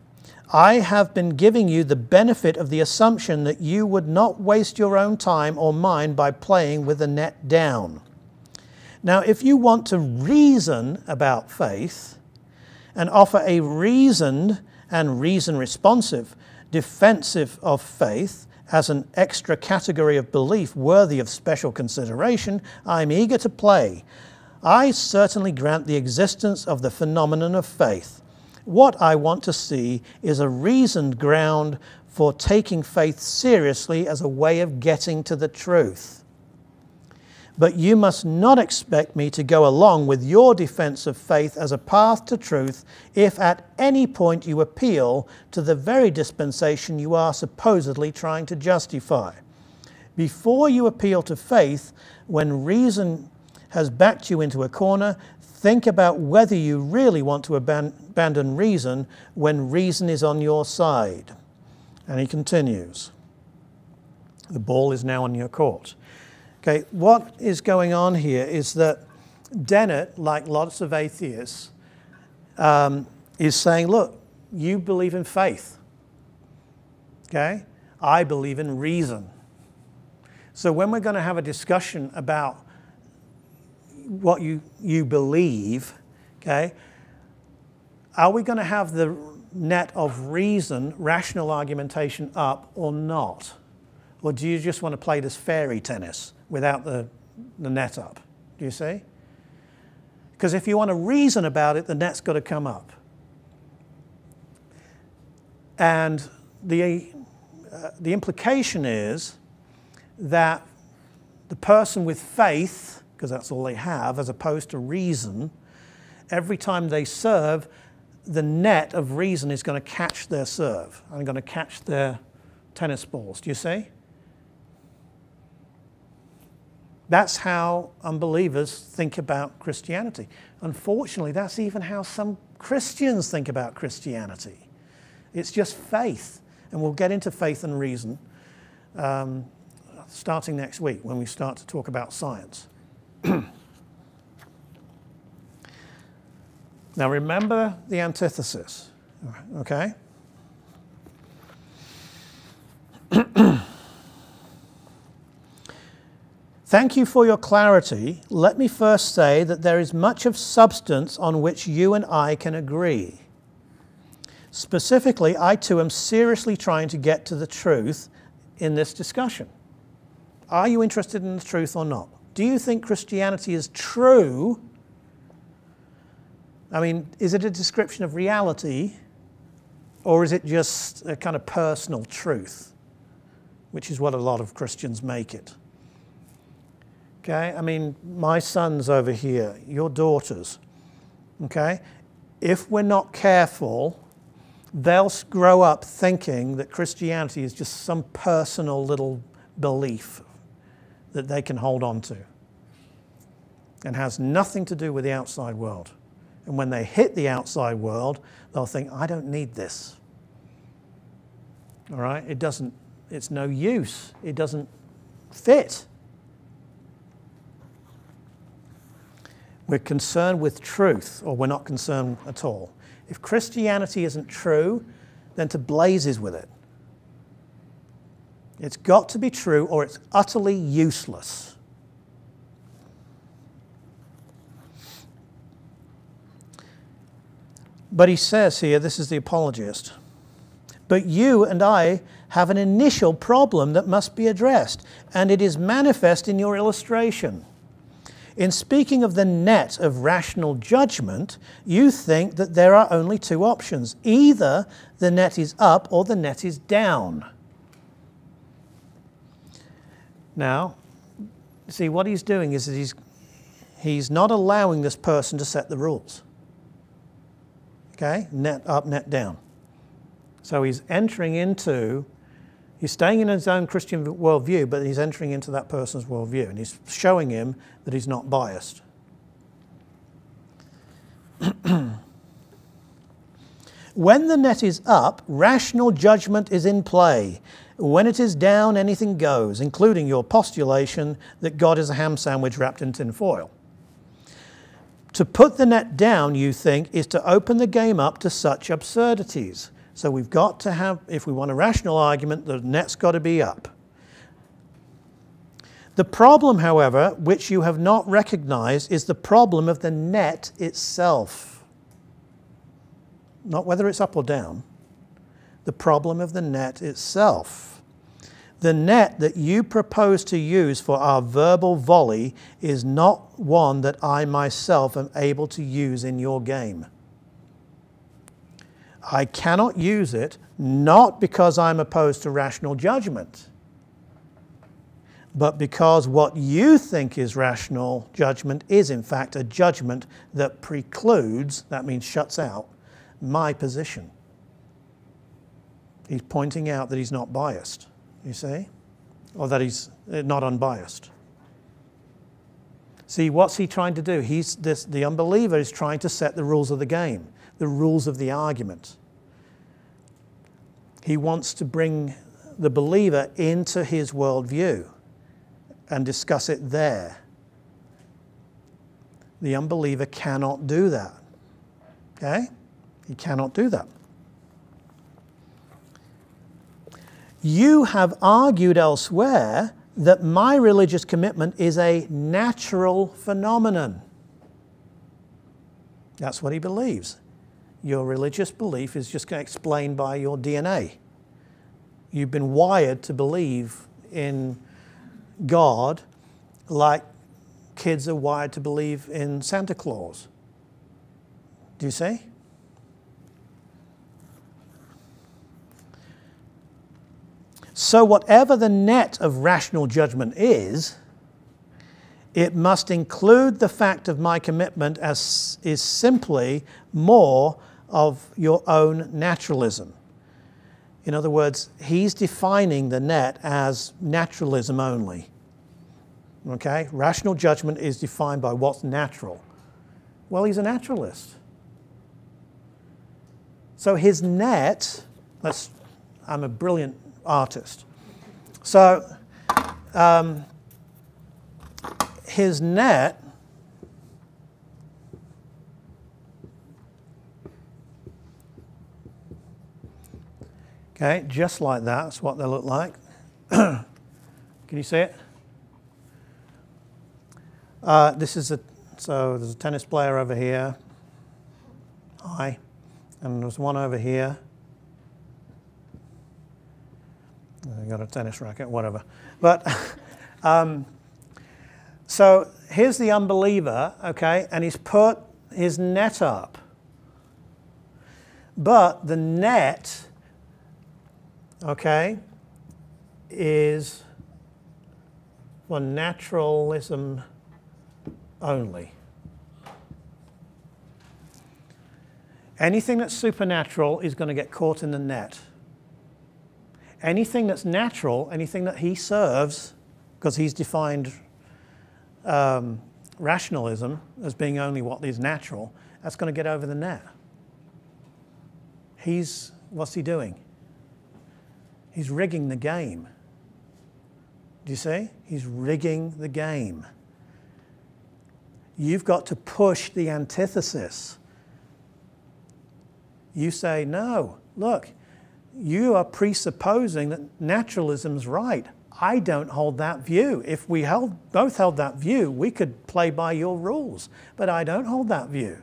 I have been giving you the benefit of the assumption that you would not waste your own time or mine by playing with the net down. Now, if you want to reason about faith and offer a reasoned and reason responsive defensive of faith as an extra category of belief worthy of special consideration, I'm eager to play. I certainly grant the existence of the phenomenon of faith. What I want to see is a reasoned ground for taking faith seriously as a way of getting to the truth. But you must not expect me to go along with your defense of faith as a path to truth if at any point you appeal to the very dispensation you are supposedly trying to justify. Before you appeal to faith, when reason has backed you into a corner, think about whether you really want to aban- abandon reason when reason is on your side. And he continues The ball is now on your court. Okay, what is going on here is that Dennett, like lots of atheists, um, is saying, look, you believe in faith. Okay? I believe in reason. So when we're going to have a discussion about what you, you believe, okay, are we going to have the net of reason, rational argumentation up or not? Or do you just want to play this fairy tennis without the, the net up? Do you see? Because if you want to reason about it, the net's got to come up. And the, uh, the implication is that the person with faith, because that's all they have, as opposed to reason, every time they serve, the net of reason is going to catch their serve and going to catch their tennis balls. Do you see? That's how unbelievers think about Christianity. Unfortunately, that's even how some Christians think about Christianity. It's just faith. And we'll get into faith and reason um, starting next week when we start to talk about science. Now, remember the antithesis, okay? Thank you for your clarity. Let me first say that there is much of substance on which you and I can agree. Specifically, I too am seriously trying to get to the truth in this discussion. Are you interested in the truth or not? Do you think Christianity is true? I mean, is it a description of reality or is it just a kind of personal truth, which is what a lot of Christians make it? Okay, I mean, my sons over here, your daughters, okay, if we're not careful, they'll grow up thinking that Christianity is just some personal little belief that they can hold on to and has nothing to do with the outside world. And when they hit the outside world, they'll think, I don't need this. All right? It doesn't, it's no use. It doesn't fit. We're concerned with truth, or we're not concerned at all. If Christianity isn't true, then to blazes with it. It's got to be true, or it's utterly useless. But he says here, this is the apologist, but you and I have an initial problem that must be addressed, and it is manifest in your illustration. In speaking of the net of rational judgment, you think that there are only two options. Either the net is up or the net is down. Now, see, what he's doing is that he's, he's not allowing this person to set the rules. Okay? Net up, net down. So he's entering into He's staying in his own Christian worldview, but he's entering into that person's worldview and he's showing him that he's not biased. when the net is up, rational judgment is in play. When it is down, anything goes, including your postulation that God is a ham sandwich wrapped in tin foil. To put the net down, you think, is to open the game up to such absurdities. So we've got to have, if we want a rational argument, the net's got to be up. The problem, however, which you have not recognized, is the problem of the net itself. Not whether it's up or down, the problem of the net itself. The net that you propose to use for our verbal volley is not one that I myself am able to use in your game. I cannot use it not because I'm opposed to rational judgment, but because what you think is rational judgment is in fact a judgment that precludes, that means shuts out, my position. He's pointing out that he's not biased, you see, or that he's uh, not unbiased. See, what's he trying to do? He's this, the unbeliever is trying to set the rules of the game, the rules of the argument. He wants to bring the believer into his worldview and discuss it there. The unbeliever cannot do that. Okay? He cannot do that. You have argued elsewhere that my religious commitment is a natural phenomenon. That's what he believes. Your religious belief is just explained by your DNA. You've been wired to believe in God like kids are wired to believe in Santa Claus. Do you see? So, whatever the net of rational judgment is, it must include the fact of my commitment as is simply more of your own naturalism. In other words, he's defining the net as naturalism only. Okay? Rational judgment is defined by what's natural. Well, he's a naturalist. So his net, let's, I'm a brilliant artist. So um, his net Okay, just like that. That's what they look like. Can you see it? Uh, this is a, so there's a tennis player over here. Hi. And there's one over here. I got a tennis racket, whatever. But um, so here's the unbeliever, okay, and he's put his net up. But the net okay, is for naturalism only. Anything that's supernatural is going to get caught in the net. Anything that's natural, anything that he serves, because he's defined um, rationalism as being only what is natural, that's going to get over the net. He's, what's he doing? He's rigging the game. Do you see? He's rigging the game. You've got to push the antithesis. You say, no, look, you are presupposing that naturalism's right. I don't hold that view. If we held, both held that view, we could play by your rules. But I don't hold that view.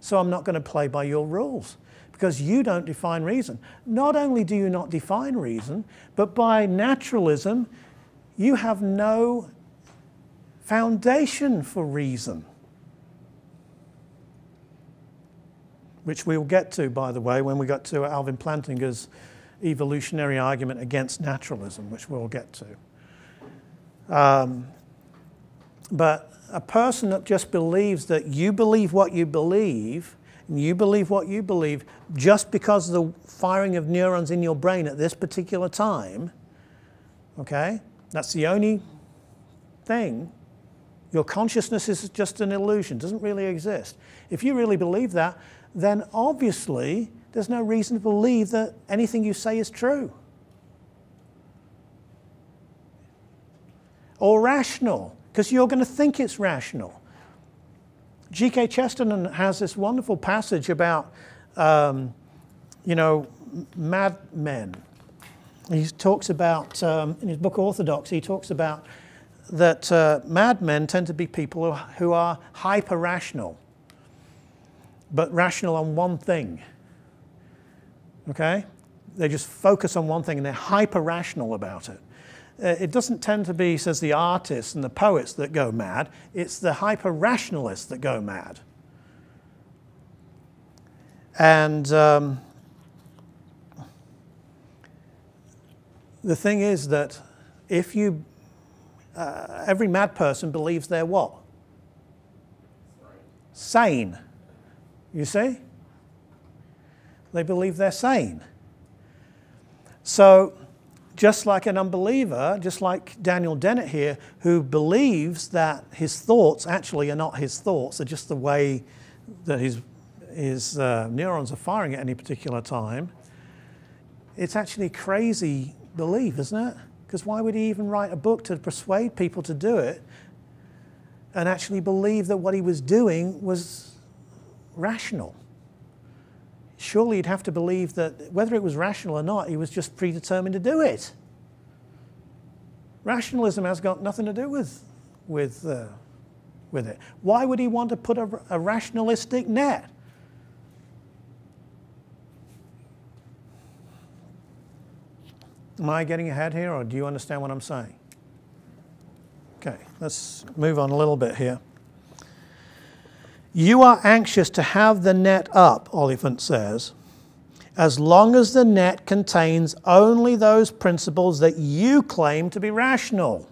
So I'm not going to play by your rules because you don't define reason. Not only do you not define reason, but by naturalism, you have no foundation for reason. Which we'll get to, by the way, when we get to Alvin Plantinga's evolutionary argument against naturalism, which we'll get to. Um, but a person that just believes that you believe what you believe and you believe what you believe just because the firing of neurons in your brain at this particular time, okay, that's the only thing. Your consciousness is just an illusion, doesn't really exist. If you really believe that, then obviously there's no reason to believe that anything you say is true. Or rational, because you're going to think it's rational. G.K. Chesterton has this wonderful passage about, um, you know, madmen. He talks about, um, in his book Orthodox, he talks about that uh, madmen tend to be people who, are hyper rational, but rational on one thing. Okay? They just focus on one thing and they're hyper rational about it. Uh, it doesn't tend to be, says the artists and the poets that go mad, it's the hyper rationalists that go mad. And um, the thing is that if you uh, every mad person believes they're what? Sane. You see? They believe they're sane. So, just like an unbeliever, just like Daniel Dennett here, who believes that his thoughts actually are not his thoughts, they're just the way that his, his uh, neurons are firing at any particular time, it's actually crazy belief, isn't it? Because why would he even write a book to persuade people to do it and actually believe that what he was doing was rational? Surely you'd have to believe that whether it was rational or not, he was just predetermined to do it. Rationalism has got nothing to do with, with, uh, with it. Why would he want to put a, a rationalistic net? Am I getting ahead here, or do you understand what I'm saying? Okay, let's move on a little bit here. You are anxious to have the net up, Oliphint says, as long as the net contains only those principles that you claim to be rational.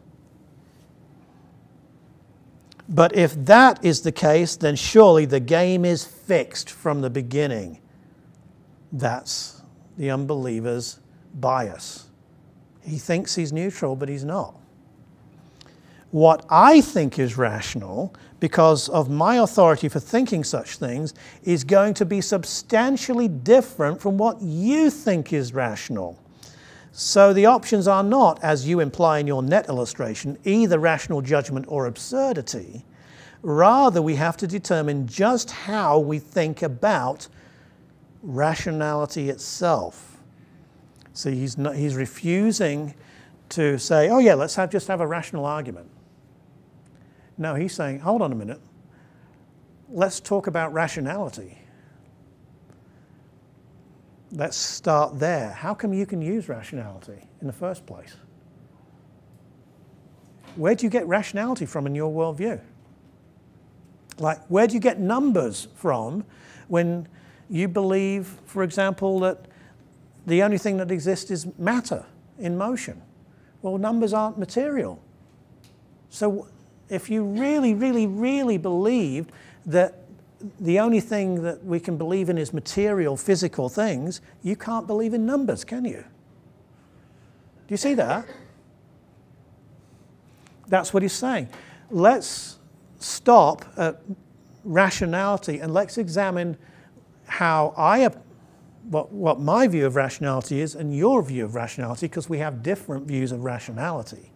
But if that is the case, then surely the game is fixed from the beginning. That's the unbeliever's bias. He thinks he's neutral, but he's not. What I think is rational, because of my authority for thinking such things, is going to be substantially different from what you think is rational. So the options are not, as you imply in your net illustration, either rational judgment or absurdity. Rather, we have to determine just how we think about rationality itself. So he's, not, he's refusing to say, oh, yeah, let's have, just have a rational argument. No, he's saying, hold on a minute. Let's talk about rationality. Let's start there. How come you can use rationality in the first place? Where do you get rationality from in your worldview? Like, where do you get numbers from when you believe, for example, that the only thing that exists is matter in motion. Well, numbers aren't material. So if you really, really, really believed that the only thing that we can believe in is material, physical things, you can't believe in numbers, can you? Do you see that? That's what he's saying. Let's stop at rationality and let's examine how I what, what my view of rationality is and your view of rationality because we have different views of rationality.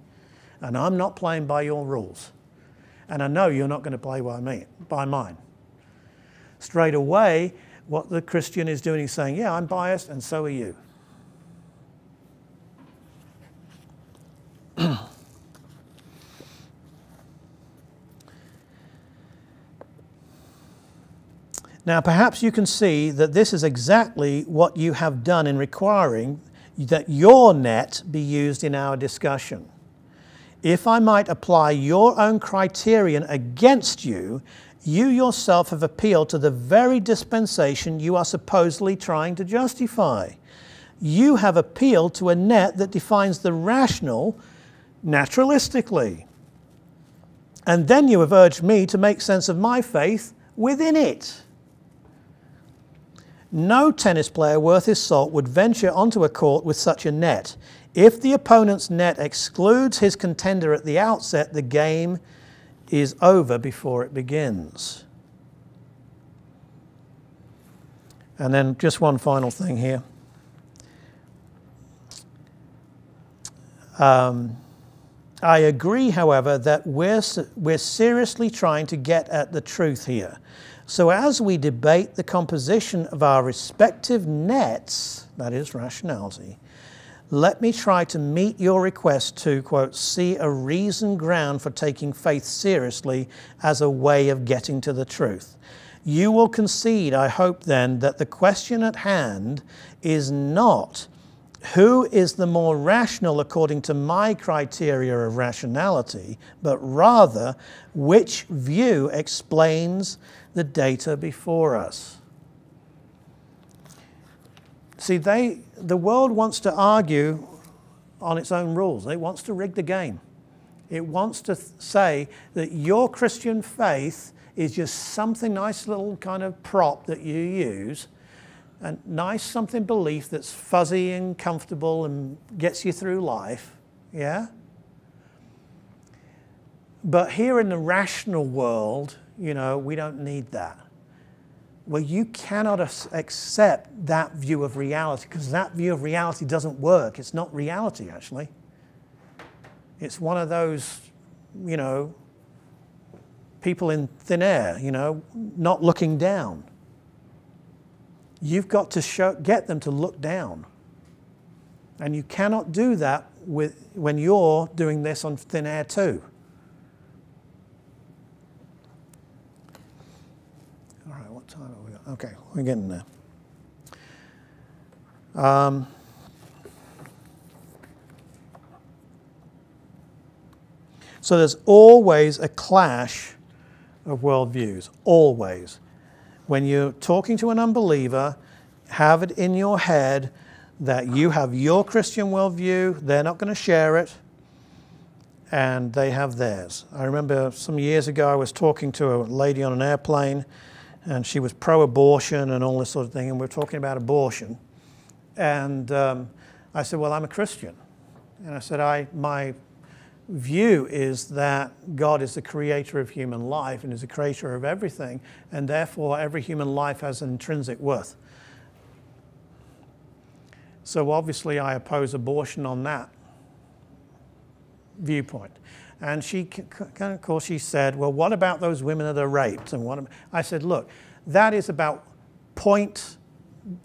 And I'm not playing by your rules. And I know you're not going to play by, me, by mine. Straight away, what the Christian is doing is saying, Yeah, I'm biased, and so are you. Now, perhaps you can see that this is exactly what you have done in requiring that your net be used in our discussion. If I might apply your own criterion against you, you yourself have appealed to the very dispensation you are supposedly trying to justify. You have appealed to a net that defines the rational naturalistically. And then you have urged me to make sense of my faith within it. No tennis player worth his salt would venture onto a court with such a net. If the opponent's net excludes his contender at the outset, the game is over before it begins. And then just one final thing here. Um, I agree, however, that we're, we're seriously trying to get at the truth here. So, as we debate the composition of our respective nets, that is rationality, let me try to meet your request to, quote, see a reason ground for taking faith seriously as a way of getting to the truth. You will concede, I hope, then, that the question at hand is not who is the more rational according to my criteria of rationality, but rather which view explains the data before us. See, they, the world wants to argue on its own rules. It wants to rig the game. It wants to say that your Christian faith is just something nice little kind of prop that you use, a nice something belief that's fuzzy and comfortable and gets you through life. Yeah? But here in the rational world, you know, we don't need that. Well, you cannot accept that view of reality because that view of reality doesn't work. It's not reality, actually. It's one of those, you know, people in thin air, you know, not looking down. You've got to show, get them to look down. And you cannot do that with, when you're doing this on thin air too. All right, what time are we got? Okay, we're getting there. Um, so there's always a clash of worldviews, always. When you're talking to an unbeliever, have it in your head that you have your Christian worldview, they're not going to share it, and they have theirs. I remember some years ago I was talking to a lady on an airplane, and she was pro abortion and all this sort of thing, and we were talking about abortion. And um, I said, Well, I'm a Christian. And I said, I, My view is that God is the creator of human life and is the creator of everything, and therefore every human life has an intrinsic worth. So obviously, I oppose abortion on that viewpoint. And she, of course, she said, "Well, what about those women that are raped?" And what? I said, "Look, that is about point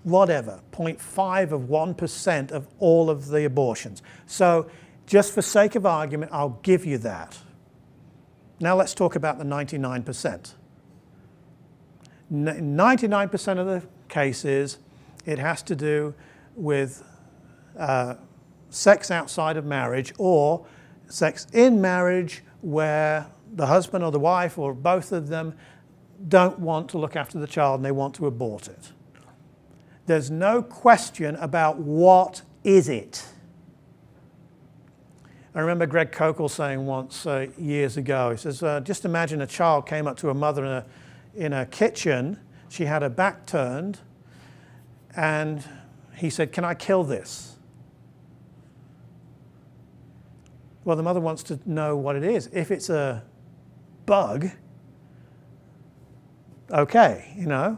whatever, 0.5 of 1% of all of the abortions. So, just for sake of argument, I'll give you that. Now, let's talk about the 99%. 99% of the cases, it has to do with uh, sex outside of marriage or sex in marriage where the husband or the wife or both of them don't want to look after the child and they want to abort it. There's no question about what is it. I remember Greg Koukl saying once uh, years ago, he says, uh, just imagine a child came up to a mother in a, in a kitchen, she had her back turned, and he said, Can I kill this? Well, the mother wants to know what it is. If it's a bug, okay, you know.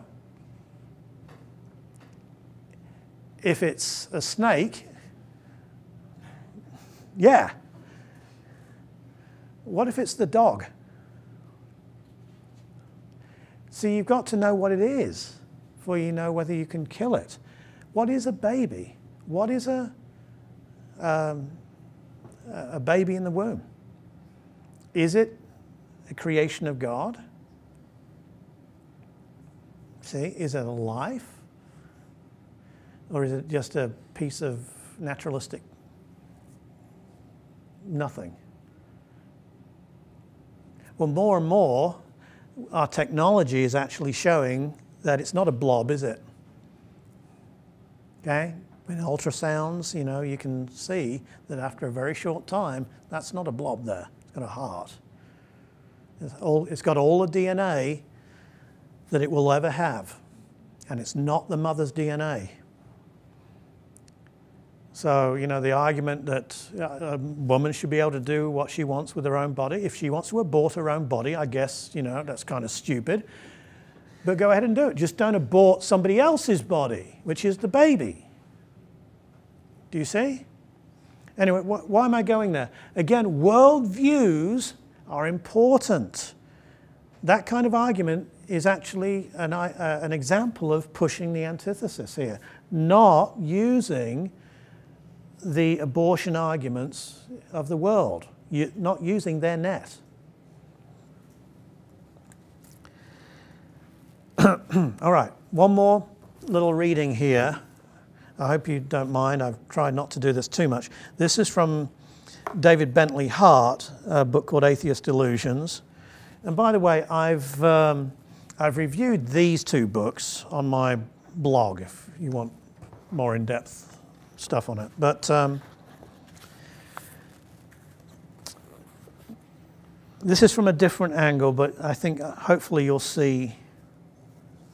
If it's a snake, yeah. What if it's the dog? See, you've got to know what it is before you know whether you can kill it. What is a baby? What is a, um, a baby in the womb? Is it a creation of God? See, is it a life? Or is it just a piece of naturalistic nothing? Well, more and more, our technology is actually showing that it's not a blob, is it? Okay? In ultrasounds, you know, you can see that after a very short time, that's not a blob there. It's got a heart. It's, all, it's got all the DNA that it will ever have. And it's not the mother's DNA. So, you know, the argument that uh, a woman should be able to do what she wants with her own body, if she wants to abort her own body, I guess, you know, that's kind of stupid. But go ahead and do it. Just don't abort somebody else's body, which is the baby. Do you see? Anyway, wh- why am I going there? Again, worldviews are important. That kind of argument is actually an, uh, an example of pushing the antithesis here, not using the abortion arguments of the world, you, not using their net. All right, one more little reading here. I hope you don't mind. I've tried not to do this too much. This is from David Bentley Hart, a book called Atheist Delusions. And by the way, I've, um, I've reviewed these two books on my blog if you want more in depth stuff on it. But um, this is from a different angle, but I think uh, hopefully you'll see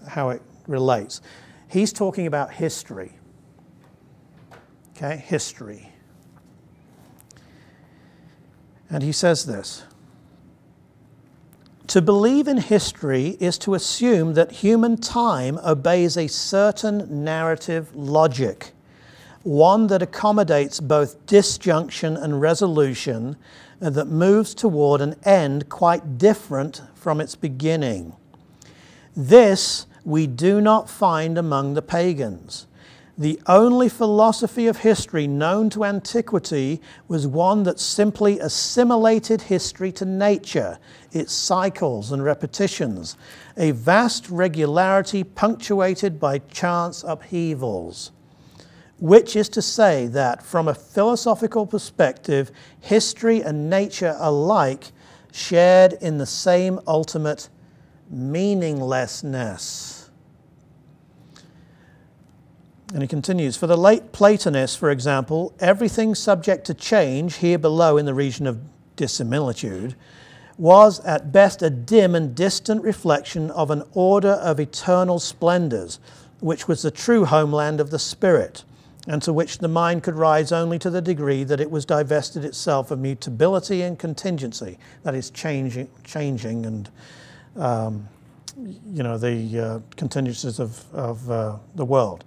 how it relates. He's talking about history. Okay, history. And he says this To believe in history is to assume that human time obeys a certain narrative logic, one that accommodates both disjunction and resolution, and that moves toward an end quite different from its beginning. This we do not find among the pagans. The only philosophy of history known to antiquity was one that simply assimilated history to nature, its cycles and repetitions, a vast regularity punctuated by chance upheavals. Which is to say that, from a philosophical perspective, history and nature alike shared in the same ultimate meaninglessness. And he continues For the late Platonists, for example, everything subject to change, here below in the region of dissimilitude, was at best a dim and distant reflection of an order of eternal splendors, which was the true homeland of the spirit, and to which the mind could rise only to the degree that it was divested itself of mutability and contingency, that is, changing, changing and um, you know the uh, contingencies of, of uh, the world.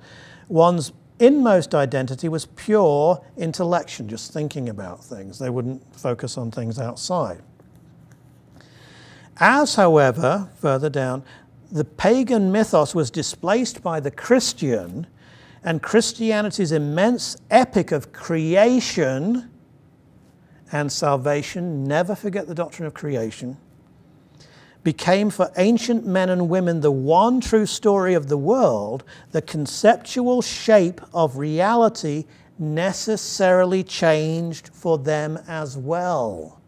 One's inmost identity was pure intellection, just thinking about things. They wouldn't focus on things outside. As, however, further down, the pagan mythos was displaced by the Christian, and Christianity's immense epic of creation and salvation, never forget the doctrine of creation, became for ancient men and women the one true story of the world, the conceptual shape of reality necessarily changed for them as well.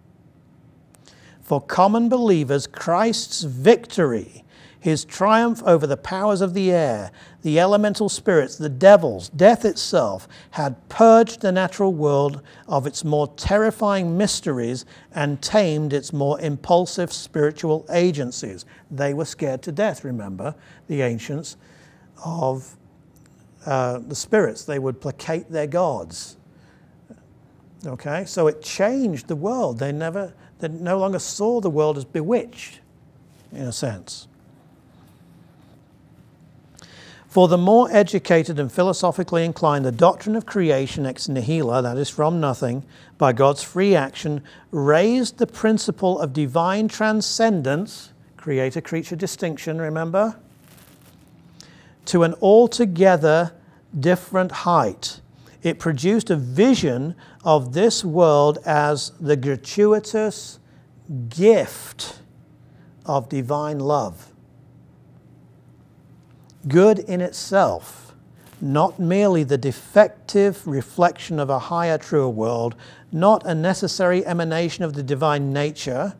For common believers, Christ's victory his triumph over the powers of the air, the elemental spirits, the devils, death itself, had purged the natural world of its more terrifying mysteries and tamed its more impulsive spiritual agencies. They were scared to death, remember, the ancients, of uh, the spirits. They would placate their gods. Okay, so it changed the world. They never, they no longer saw the world as bewitched, in a sense. For the more educated and philosophically inclined, the doctrine of creation ex nihilo, that is, from nothing, by God's free action, raised the principle of divine transcendence, creator creature distinction, remember, to an altogether different height. It produced a vision of this world as the gratuitous gift of divine love good in itself, not merely the defective reflection of a higher, truer world, not a necessary emanation of the divine nature,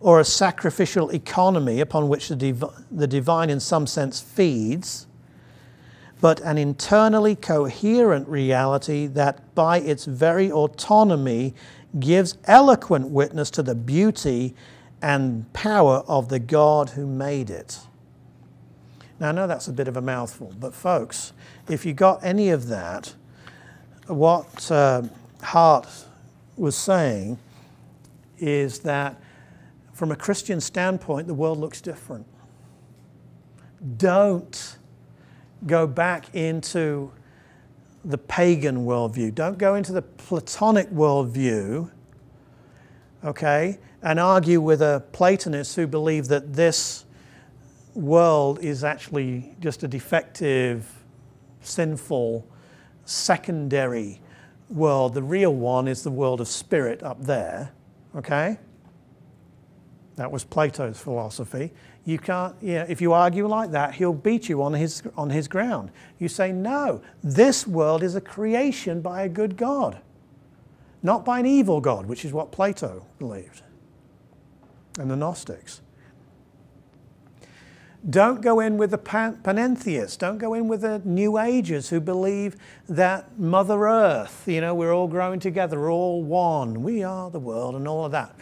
or a sacrificial economy upon which the, div- the divine, in some sense, feeds, but an internally coherent reality that, by its very autonomy, gives eloquent witness to the beauty and power of the God who made it. Now, I know that's a bit of a mouthful, but folks, if you got any of that, what uh, Hart was saying is that from a Christian standpoint, the world looks different. Don't go back into the pagan worldview. Don't go into the Platonic worldview, okay, and argue with a Platonist who believed that this world is actually just a defective, sinful, secondary world. The real one is the world of spirit up there, okay? That was Plato's philosophy. You can't, you know, if you argue like that, he'll beat you on his, on his ground. You say, no, this world is a creation by a good God, not by an evil God, which is what Plato believed and the Gnostics. Don't go in with the panentheists. Don't go in with the New Agers who believe that Mother Earth, you know, we're all growing together, we're all one, we are the world, and all of that.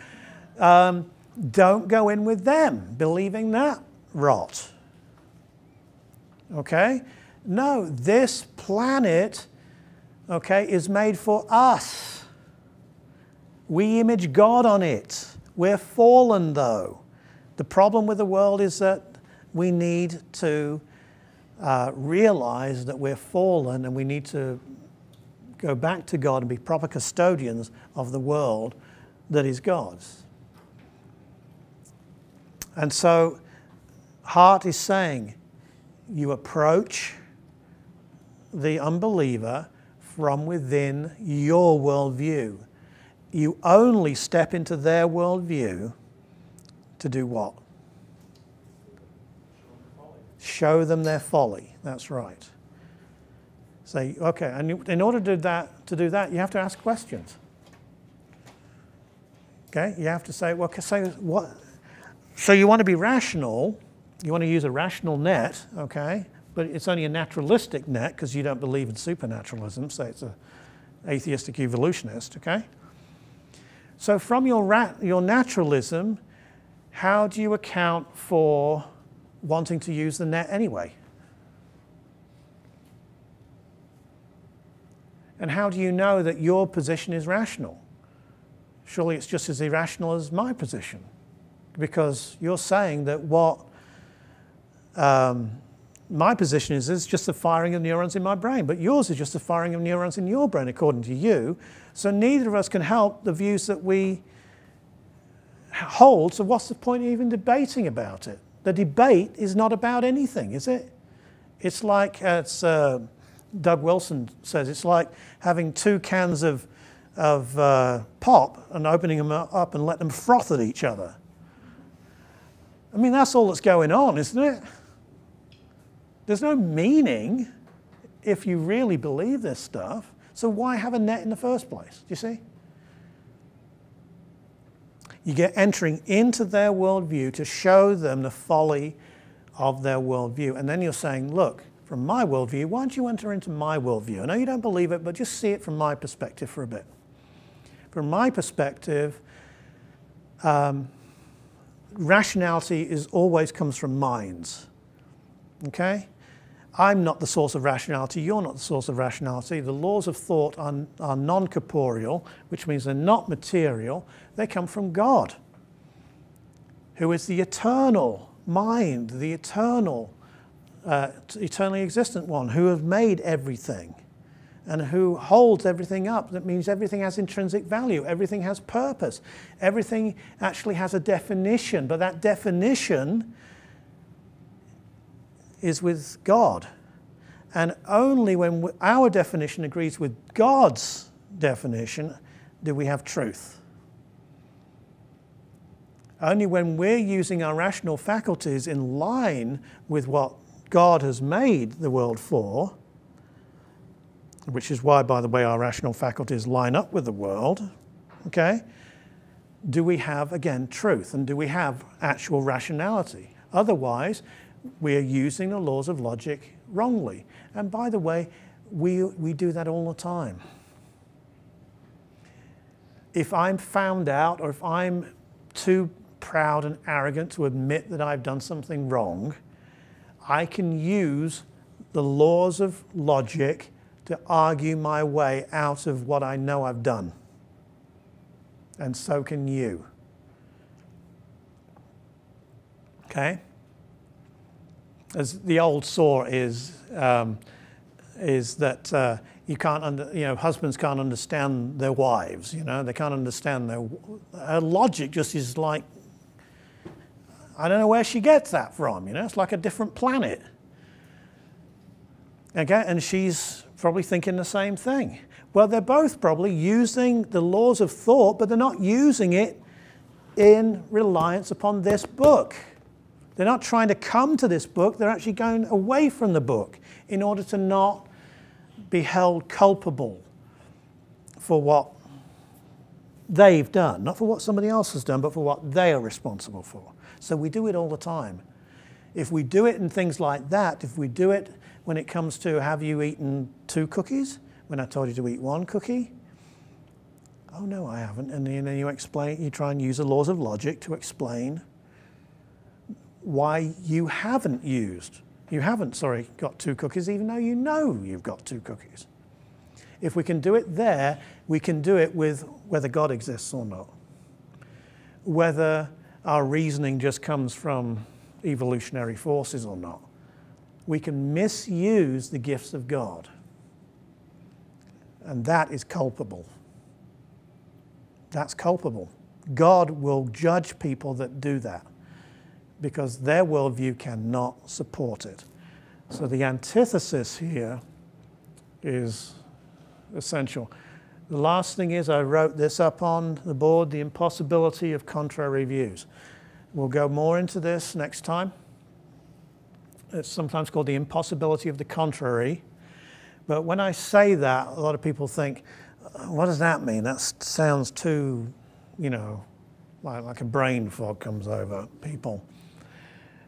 Um, Don't go in with them, believing that rot. Okay? No, this planet, okay, is made for us. We image God on it. We're fallen, though. The problem with the world is that we need to uh, realize that we're fallen and we need to go back to God and be proper custodians of the world that is God's. And so, Hart is saying you approach the unbeliever from within your worldview. You only step into their worldview to do what? Show them their folly. That's right. Say, okay, and in order to do that, to do that, you have to ask questions. Okay, you have to say, well, say what? So you want to be rational. You want to use a rational net, okay? But it's only a naturalistic net because you don't believe in supernaturalism. So it's an atheistic evolutionist, okay? So from your, your naturalism, how do you account for wanting to use the net anyway? And how do you know that your position is rational? Surely it's just as irrational as my position. Because you're saying that what um, my position is is just the firing of neurons in my brain, but yours is just the firing of neurons in your brain, according to you. So neither of us can help the views that we hold. So what's the point of even debating about it? The debate is not about anything, is it? It's like, as uh, Doug Wilson says, it's like having two cans of, of uh, pop and opening them up and let them froth at each other. I mean, that's all that's going on, isn't it? There's no meaning if you really believe this stuff. So why have a net in the first place? Do you see? You get entering into their worldview to show them the folly of their worldview. And then you're saying, look, from my worldview, why don't you enter into my worldview? I know you don't believe it, but just see it from my perspective for a bit. From my perspective, um, rationality is always comes from minds. Okay? I'm not the source of rationality, you're not the source of rationality. The laws of thought are, are non corporeal, which means they're not material, they come from God, who is the eternal mind, the eternal, uh, eternally existent one, who has made everything and who holds everything up. That means everything has intrinsic value, everything has purpose, everything actually has a definition, but that definition is with God. And only when our definition agrees with God's definition do we have truth. Only when we're using our rational faculties in line with what God has made the world for, which is why, by the way, our rational faculties line up with the world, okay, do we have, again, truth and do we have actual rationality? Otherwise, we are using the laws of logic wrongly. And by the way, we, we do that all the time. If I'm found out or if I'm too proud and arrogant to admit that I've done something wrong, I can use the laws of logic to argue my way out of what I know I've done. And so can you. Okay? As the old saw is, um, is that uh, you can't, under, you know, husbands can't understand their wives, you know, they can't understand their, her logic just is like, I don't know where she gets that from, you know, it's like a different planet. Okay, and she's probably thinking the same thing. Well, they're both probably using the laws of thought, but they're not using it in reliance upon this book. They're not trying to come to this book, they're actually going away from the book in order to not be held culpable for what they've done, not for what somebody else has done, but for what they are responsible for. So we do it all the time. If we do it in things like that, if we do it when it comes to have you eaten two cookies when I told you to eat one cookie, Oh, no, I haven't. And then you explain, you try and use the laws of logic to explain why you haven't used, you haven't, sorry, got two cookies, even though you know you've got two cookies. If we can do it there, we can do it with whether God exists or not. Whether our reasoning just comes from evolutionary forces or not. We can misuse the gifts of God. And that is culpable. That's culpable. God will judge people that do that because their worldview cannot support it. So the antithesis here is essential. The last thing is, I wrote this up on the board the impossibility of contrary views. We'll go more into this next time. It's sometimes called the impossibility of the contrary. But when I say that, a lot of people think, what does that mean? That sounds too, you know, like, like a brain fog comes over people.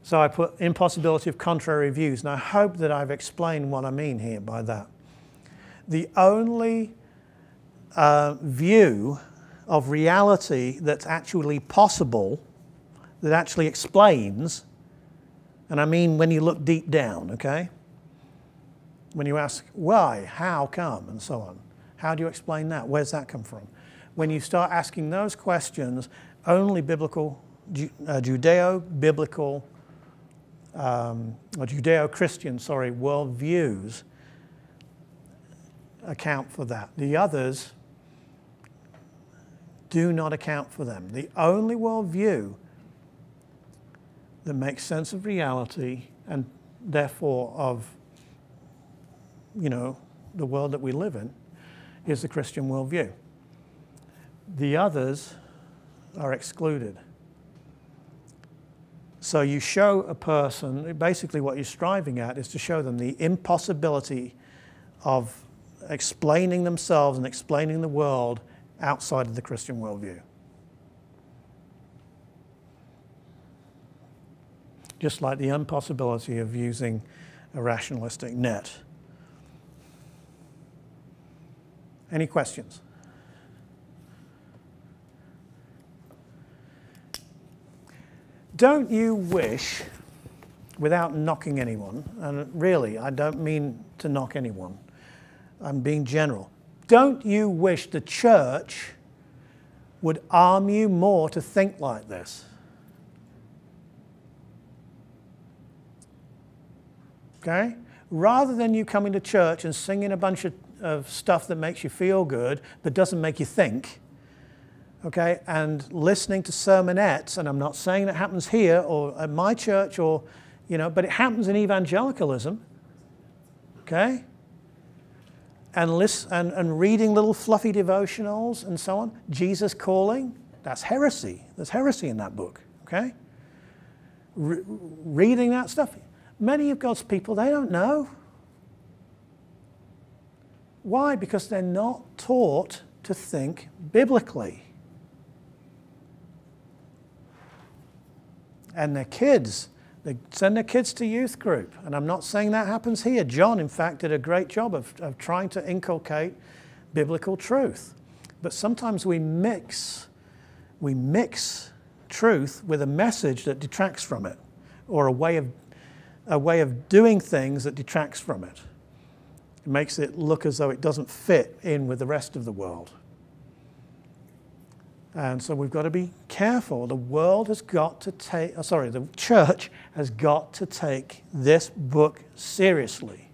So I put impossibility of contrary views, and I hope that I've explained what I mean here by that. The only uh, view of reality that's actually possible, that actually explains, and I mean when you look deep down, okay? When you ask why, how come, and so on. How do you explain that? Where's that come from? When you start asking those questions, only biblical, uh, Judeo biblical, um, or Judeo Christian, sorry, worldviews account for that. The others do not account for them. The only worldview that makes sense of reality and therefore of, you know, the world that we live in is the Christian worldview. The others are excluded. So you show a person, basically what you're striving at is to show them the impossibility of explaining themselves and explaining the world outside of the Christian worldview. Just like the impossibility of using a rationalistic net. Any questions? Don't you wish, without knocking anyone, and really, I don't mean to knock anyone, I'm being general, don't you wish the church would arm you more to think like this? Okay? Rather than you coming to church and singing a bunch of of stuff that makes you feel good but doesn't make you think. Okay, and listening to sermonettes, and I'm not saying that happens here or at my church or, you know, but it happens in evangelicalism. Okay? And, listen, and, and reading little fluffy devotionals and so on. Jesus calling, that's heresy. There's heresy in that book. Okay? Re- reading that stuff. Many of God's people, they don't know. Why? Because they're not taught to think biblically. And their kids, they send their kids to youth group. And I'm not saying that happens here. John, in fact, did a great job of, of trying to inculcate biblical truth. But sometimes we mix, we mix truth with a message that detracts from it, or a way of, a way of doing things that detracts from it. It makes it look as though it doesn't fit in with the rest of the world. And so we've got to be careful. The world has got to take, oh, sorry, the church has got to take this book seriously.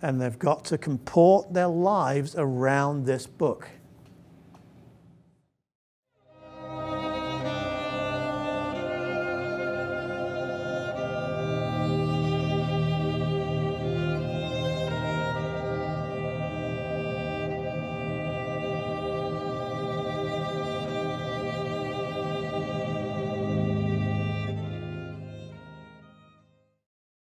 And they've got to comport their lives around this book.